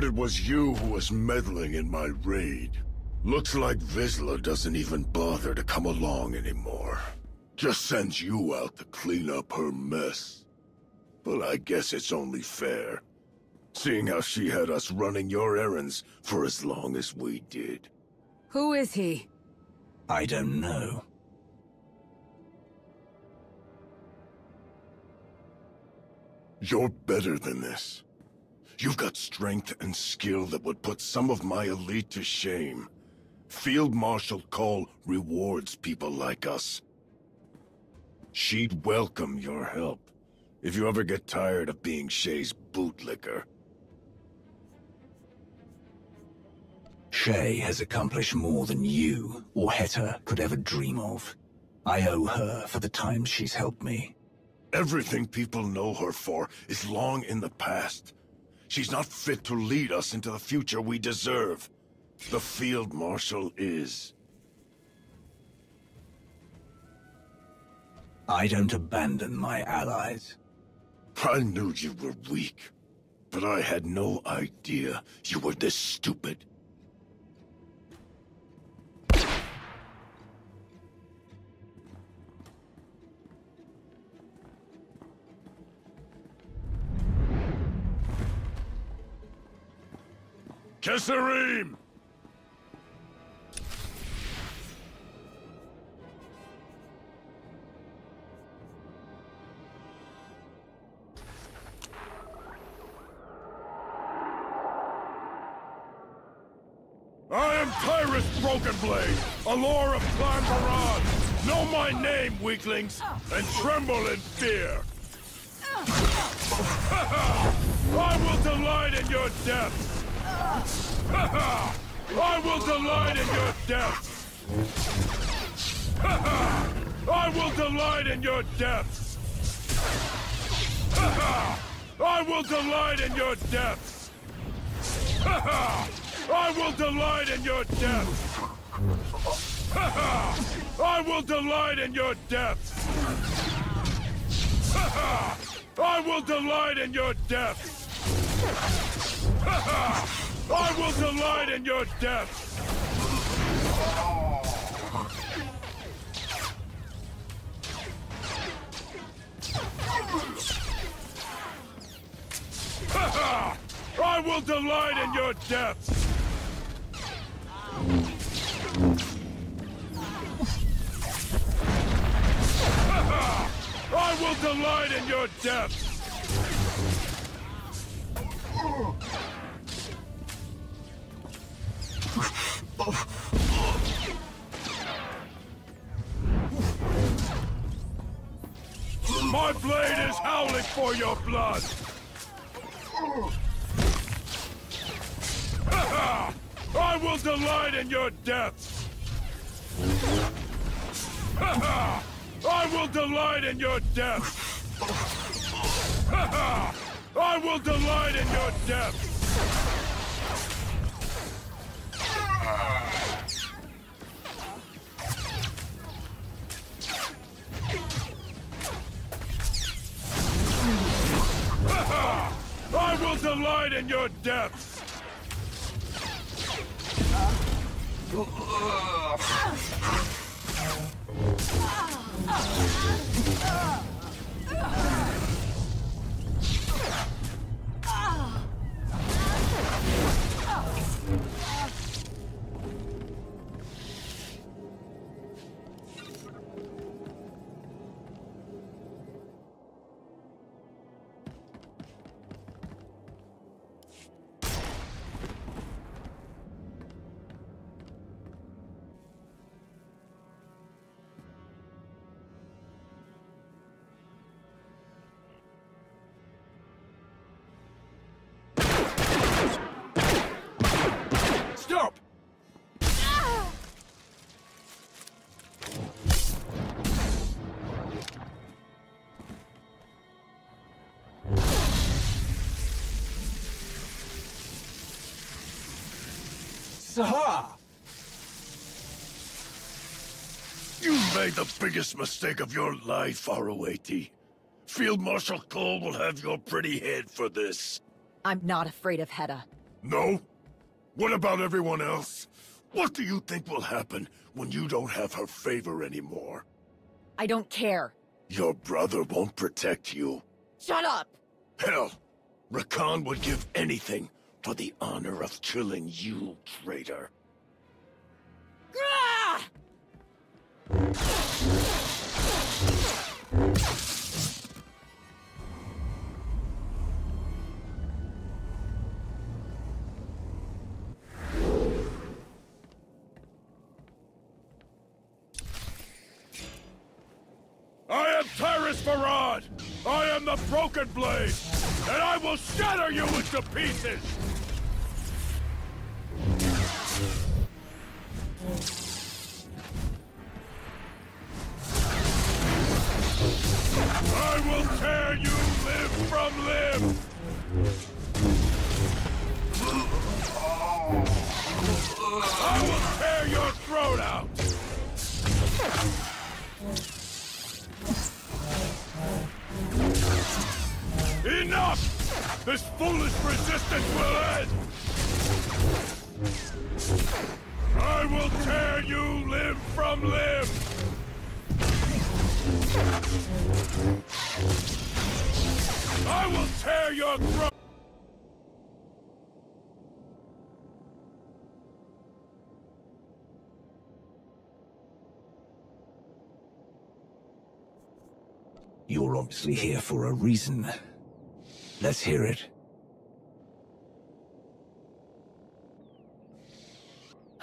It was you who was meddling in my raid. Looks like Vizla doesn't even bother to come along anymore. Just sends you out to clean up her mess. But I guess it's only fair. Seeing how she had us running your errands for as long as we did. Who is he? I don't know. You're better than this. You've got strength and skill that would put some of my elite to shame. Field Marshal Kol rewards people like us. She'd welcome your help, if you ever get tired of being Shae's bootlicker. Shay has accomplished more than you or Heta could ever dream of. I owe her for the times she's helped me. Everything people know her for is long in the past. She's not fit to lead us into the future we deserve. The Field Marshal is. I don't abandon my allies. I knew you were weak, but I had no idea you were this stupid. Kesarim! I am Tyrus Brokenblade, Allure of Clan. Know my name, weaklings, and tremble in fear. I will delight in your death. I will delight in your death. I will delight in your death. I will delight in your death. I will delight in your death. I will delight in your death. I will delight in your death. I will delight in your death! I will delight in your death! I will delight in your death! Howling for your blood! I will delight in your death! I will delight in your death! I will delight in your death! a light in your depths! Ah. Sahar! You made the biggest mistake of your life, Aroeti. Field Marshal Kol will have your pretty head for this. I'm not afraid of Heta. No? What about everyone else? What do you think will happen when you don't have her favor anymore? I don't care. Your brother won't protect you. Shut up! Hell, Rakan would give anything for the honor of killing you, traitor. I will shatter you into pieces! Obviously here for a reason. Let's hear it.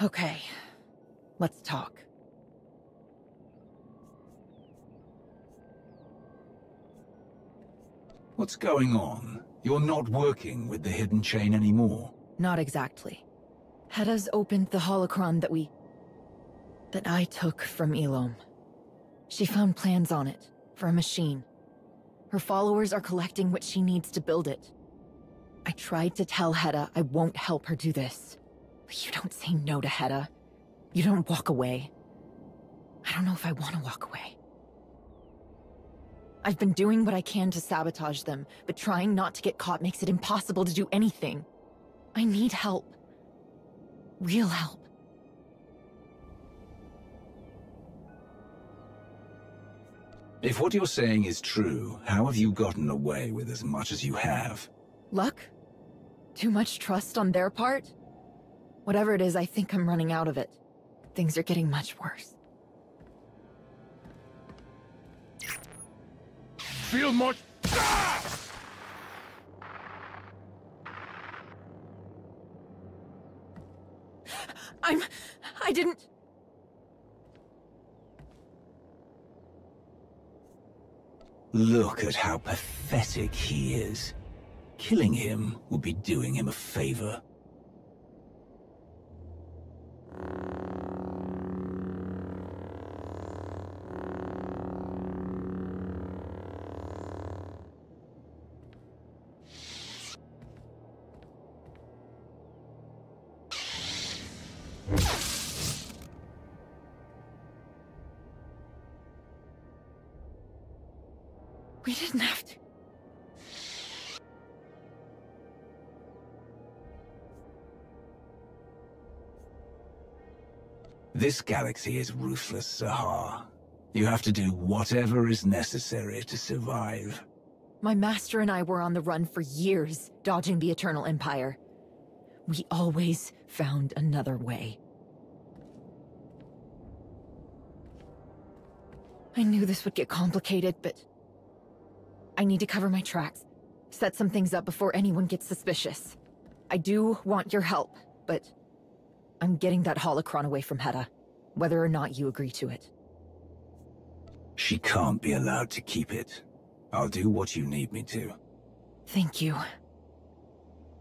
Okay. Let's talk. What's going on? You're not working with the Hidden Chain anymore. Not exactly. Heta's opened the holocron that we... that I took from Elom. She found plans on it, for a machine. Her followers are collecting what she needs to build it. I tried to tell Heta I won't help her do this. But you don't say no to Heta. You don't walk away. I don't know if I want to walk away. I've been doing what I can to sabotage them, but trying not to get caught makes it impossible to do anything. I need help. Real help. If what you're saying is true, how have you gotten away with as much as you have? Luck? Too much trust on their part? Whatever it is, I think I'm running out of it. Things are getting much worse. Feel much... Ah! I'm... I didn't... Look at how pathetic he is. Killing him would be doing him a favor. We didn't have to. This galaxy is ruthless, Sahar. You have to do whatever is necessary to survive. My master and I were on the run for years, dodging the Eternal Empire. We always found another way. I knew this would get complicated, but... I need to cover my tracks. Set some things up before anyone gets suspicious. I do want your help, but... I'm getting that holocron away from Heta, whether or not you agree to it. She can't be allowed to keep it. I'll do what you need me to. Thank you.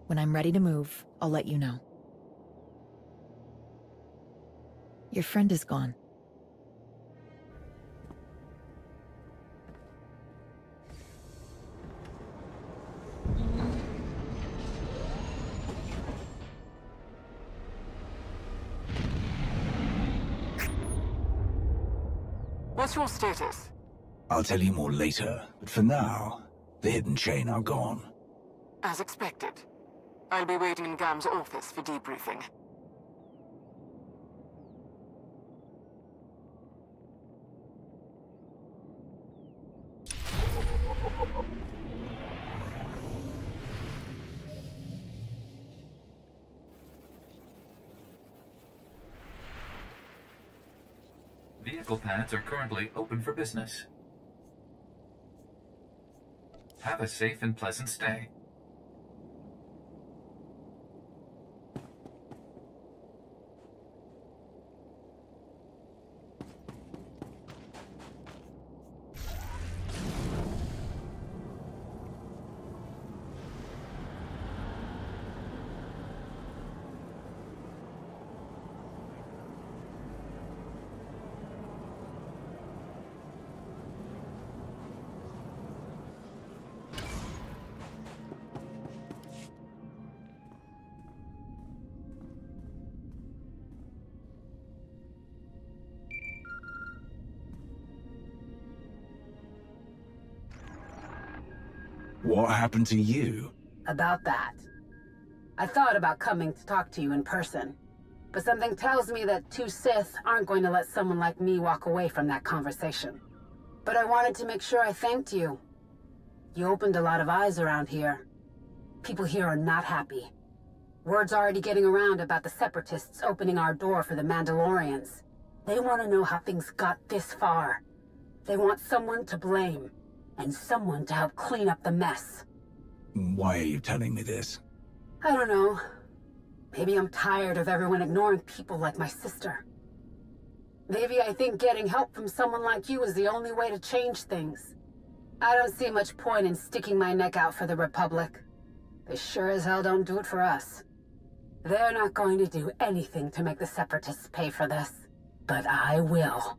When I'm ready to move, I'll let you know. Your friend is gone. What's your status? I'll tell you more later, but for now, the Hidden Chain are gone. As expected. I'll be waiting in Gam's office for debriefing. Vehicle pads are currently open for business. Have a safe and pleasant stay. Happened to you? About that. I thought about coming to talk to you in person, but something tells me that two Sith aren't going to let someone like me walk away from that conversation. But I wanted to make sure I thanked you. You opened a lot of eyes around here. People here are not happy. Word's already getting around about the Separatists opening our door for the Mandalorians. They want to know how things got this far. They want someone to blame, and someone to help clean up the mess. Why are you telling me this? I don't know. Maybe I'm tired of everyone ignoring people like my sister. Maybe I think getting help from someone like you is the only way to change things. I don't see much point in sticking my neck out for the Republic. They sure as hell don't do it for us. They're not going to do anything to make the Separatists pay for this. But I will.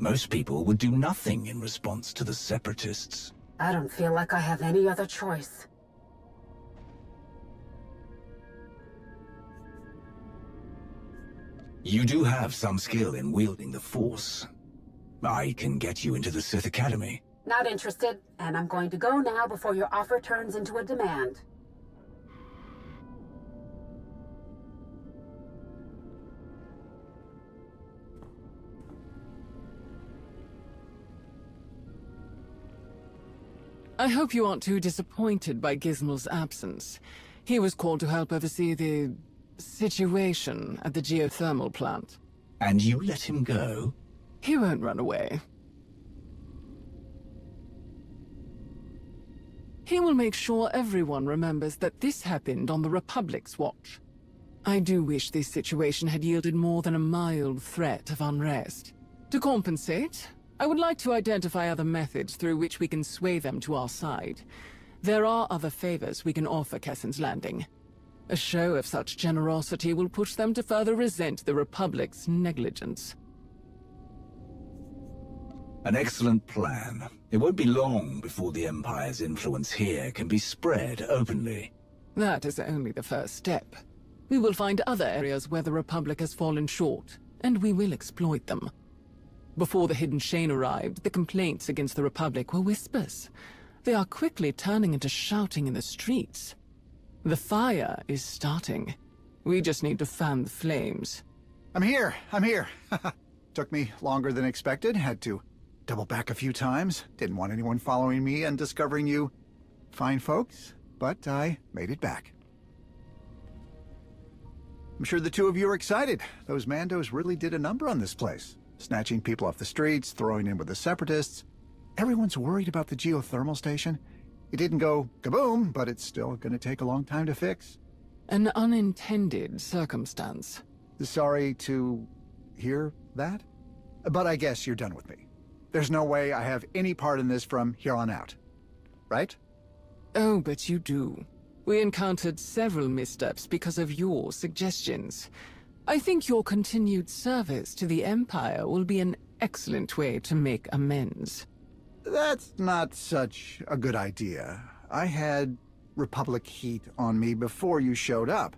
Most people would do nothing in response to the Separatists. I don't feel like I have any other choice. You do have some skill in wielding the Force. I can get you into the Sith Academy. Not interested, and I'm going to go now before your offer turns into a demand. I hope you aren't too disappointed by Gizmo's absence. He was called to help oversee the... situation at the geothermal plant. And you let him go? He won't run away. He will make sure everyone remembers that this happened on the Republic's watch. I do wish this situation had yielded more than a mild threat of unrest. To compensate, I would like to identify other methods through which we can sway them to our side. There are other favors we can offer Kessen's Landing. A show of such generosity will push them to further resent the Republic's negligence. An excellent plan. It won't be long before the Empire's influence here can be spread openly. That is only the first step. We will find other areas where the Republic has fallen short, and we will exploit them. Before the Hidden Chain arrived, the complaints against the Republic were whispers. They are quickly turning into shouting in the streets. The fire is starting. We just need to fan the flames. I'm here! I'm here! Took me longer than expected. Had to double back a few times. Didn't want anyone following me and discovering you fine folks, but I made it back. I'm sure the two of you are excited. Those Mandos really did a number on this place. Snatching people off the streets, throwing in with the Separatists. Everyone's worried about the geothermal station. It didn't go kaboom, but it's still going to take a long time to fix. An unintended circumstance. Sorry to hear that, but I guess you're done with me. There's no way I have any part in this from here on out. Right? Oh, but you do. We encountered several missteps because of your suggestions. I think your continued service to the Empire will be an excellent way to make amends. That's not such a good idea. I had Republic heat on me before you showed up,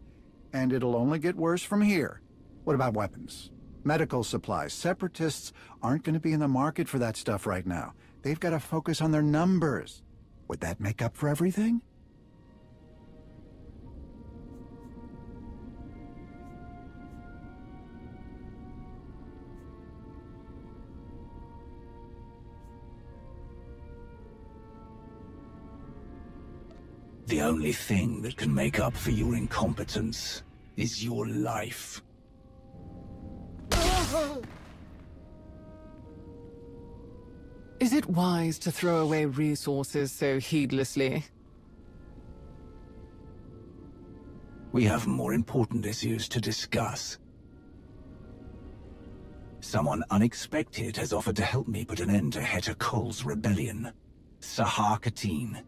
and it'll only get worse from here. What about weapons? Medical supplies. Separatists aren't going to be in the market for that stuff right now. They've got to focus on their numbers. Would that make up for everything? The only thing that can make up for your incompetence is your life. Is it wise to throw away resources so heedlessly? We have more important issues to discuss. Someone unexpected has offered to help me put an end to Heta Kol's rebellion. Sahar Kaatin.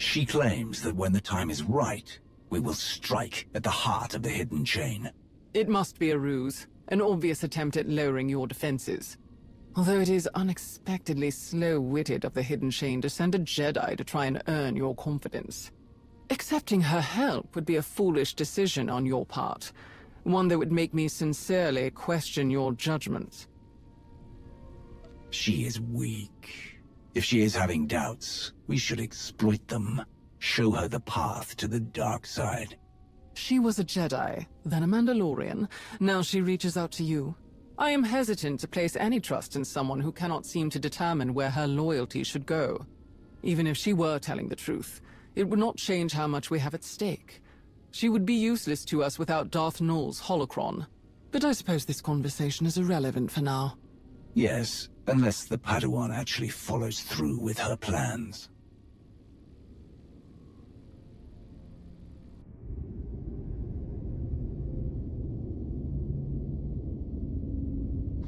She claims that when the time is right, we will strike at the heart of the hidden chain. It must be a ruse, an obvious attempt at lowering your defenses. Although it is unexpectedly slow-witted of the Hidden Chain to send a Jedi to try and earn your confidence. Accepting her help would be a foolish decision on your part, one that would make me sincerely question your judgment. She is weak. If she is having doubts, we should exploit them. Show her the path to the dark side. She was a Jedi, then a Mandalorian. Now she reaches out to you. I am hesitant to place any trust in someone who cannot seem to determine where her loyalty should go. Even if she were telling the truth, it would not change how much we have at stake. She would be useless to us without Darth Nul's holocron. But I suppose this conversation is irrelevant for now. Yes, unless the Padawan actually follows through with her plans.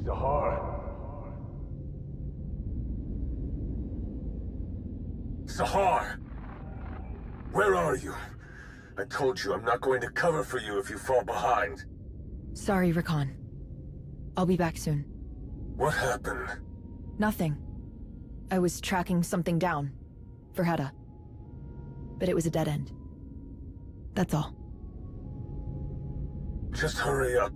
Sahar. Sahar! Where are you? I told you I'm not going to cover for you if you fall behind. Sorry, Rakan. I'll be back soon. What happened? Nothing. I was tracking something down. For Heta. But it was a dead end. That's all. Just hurry up.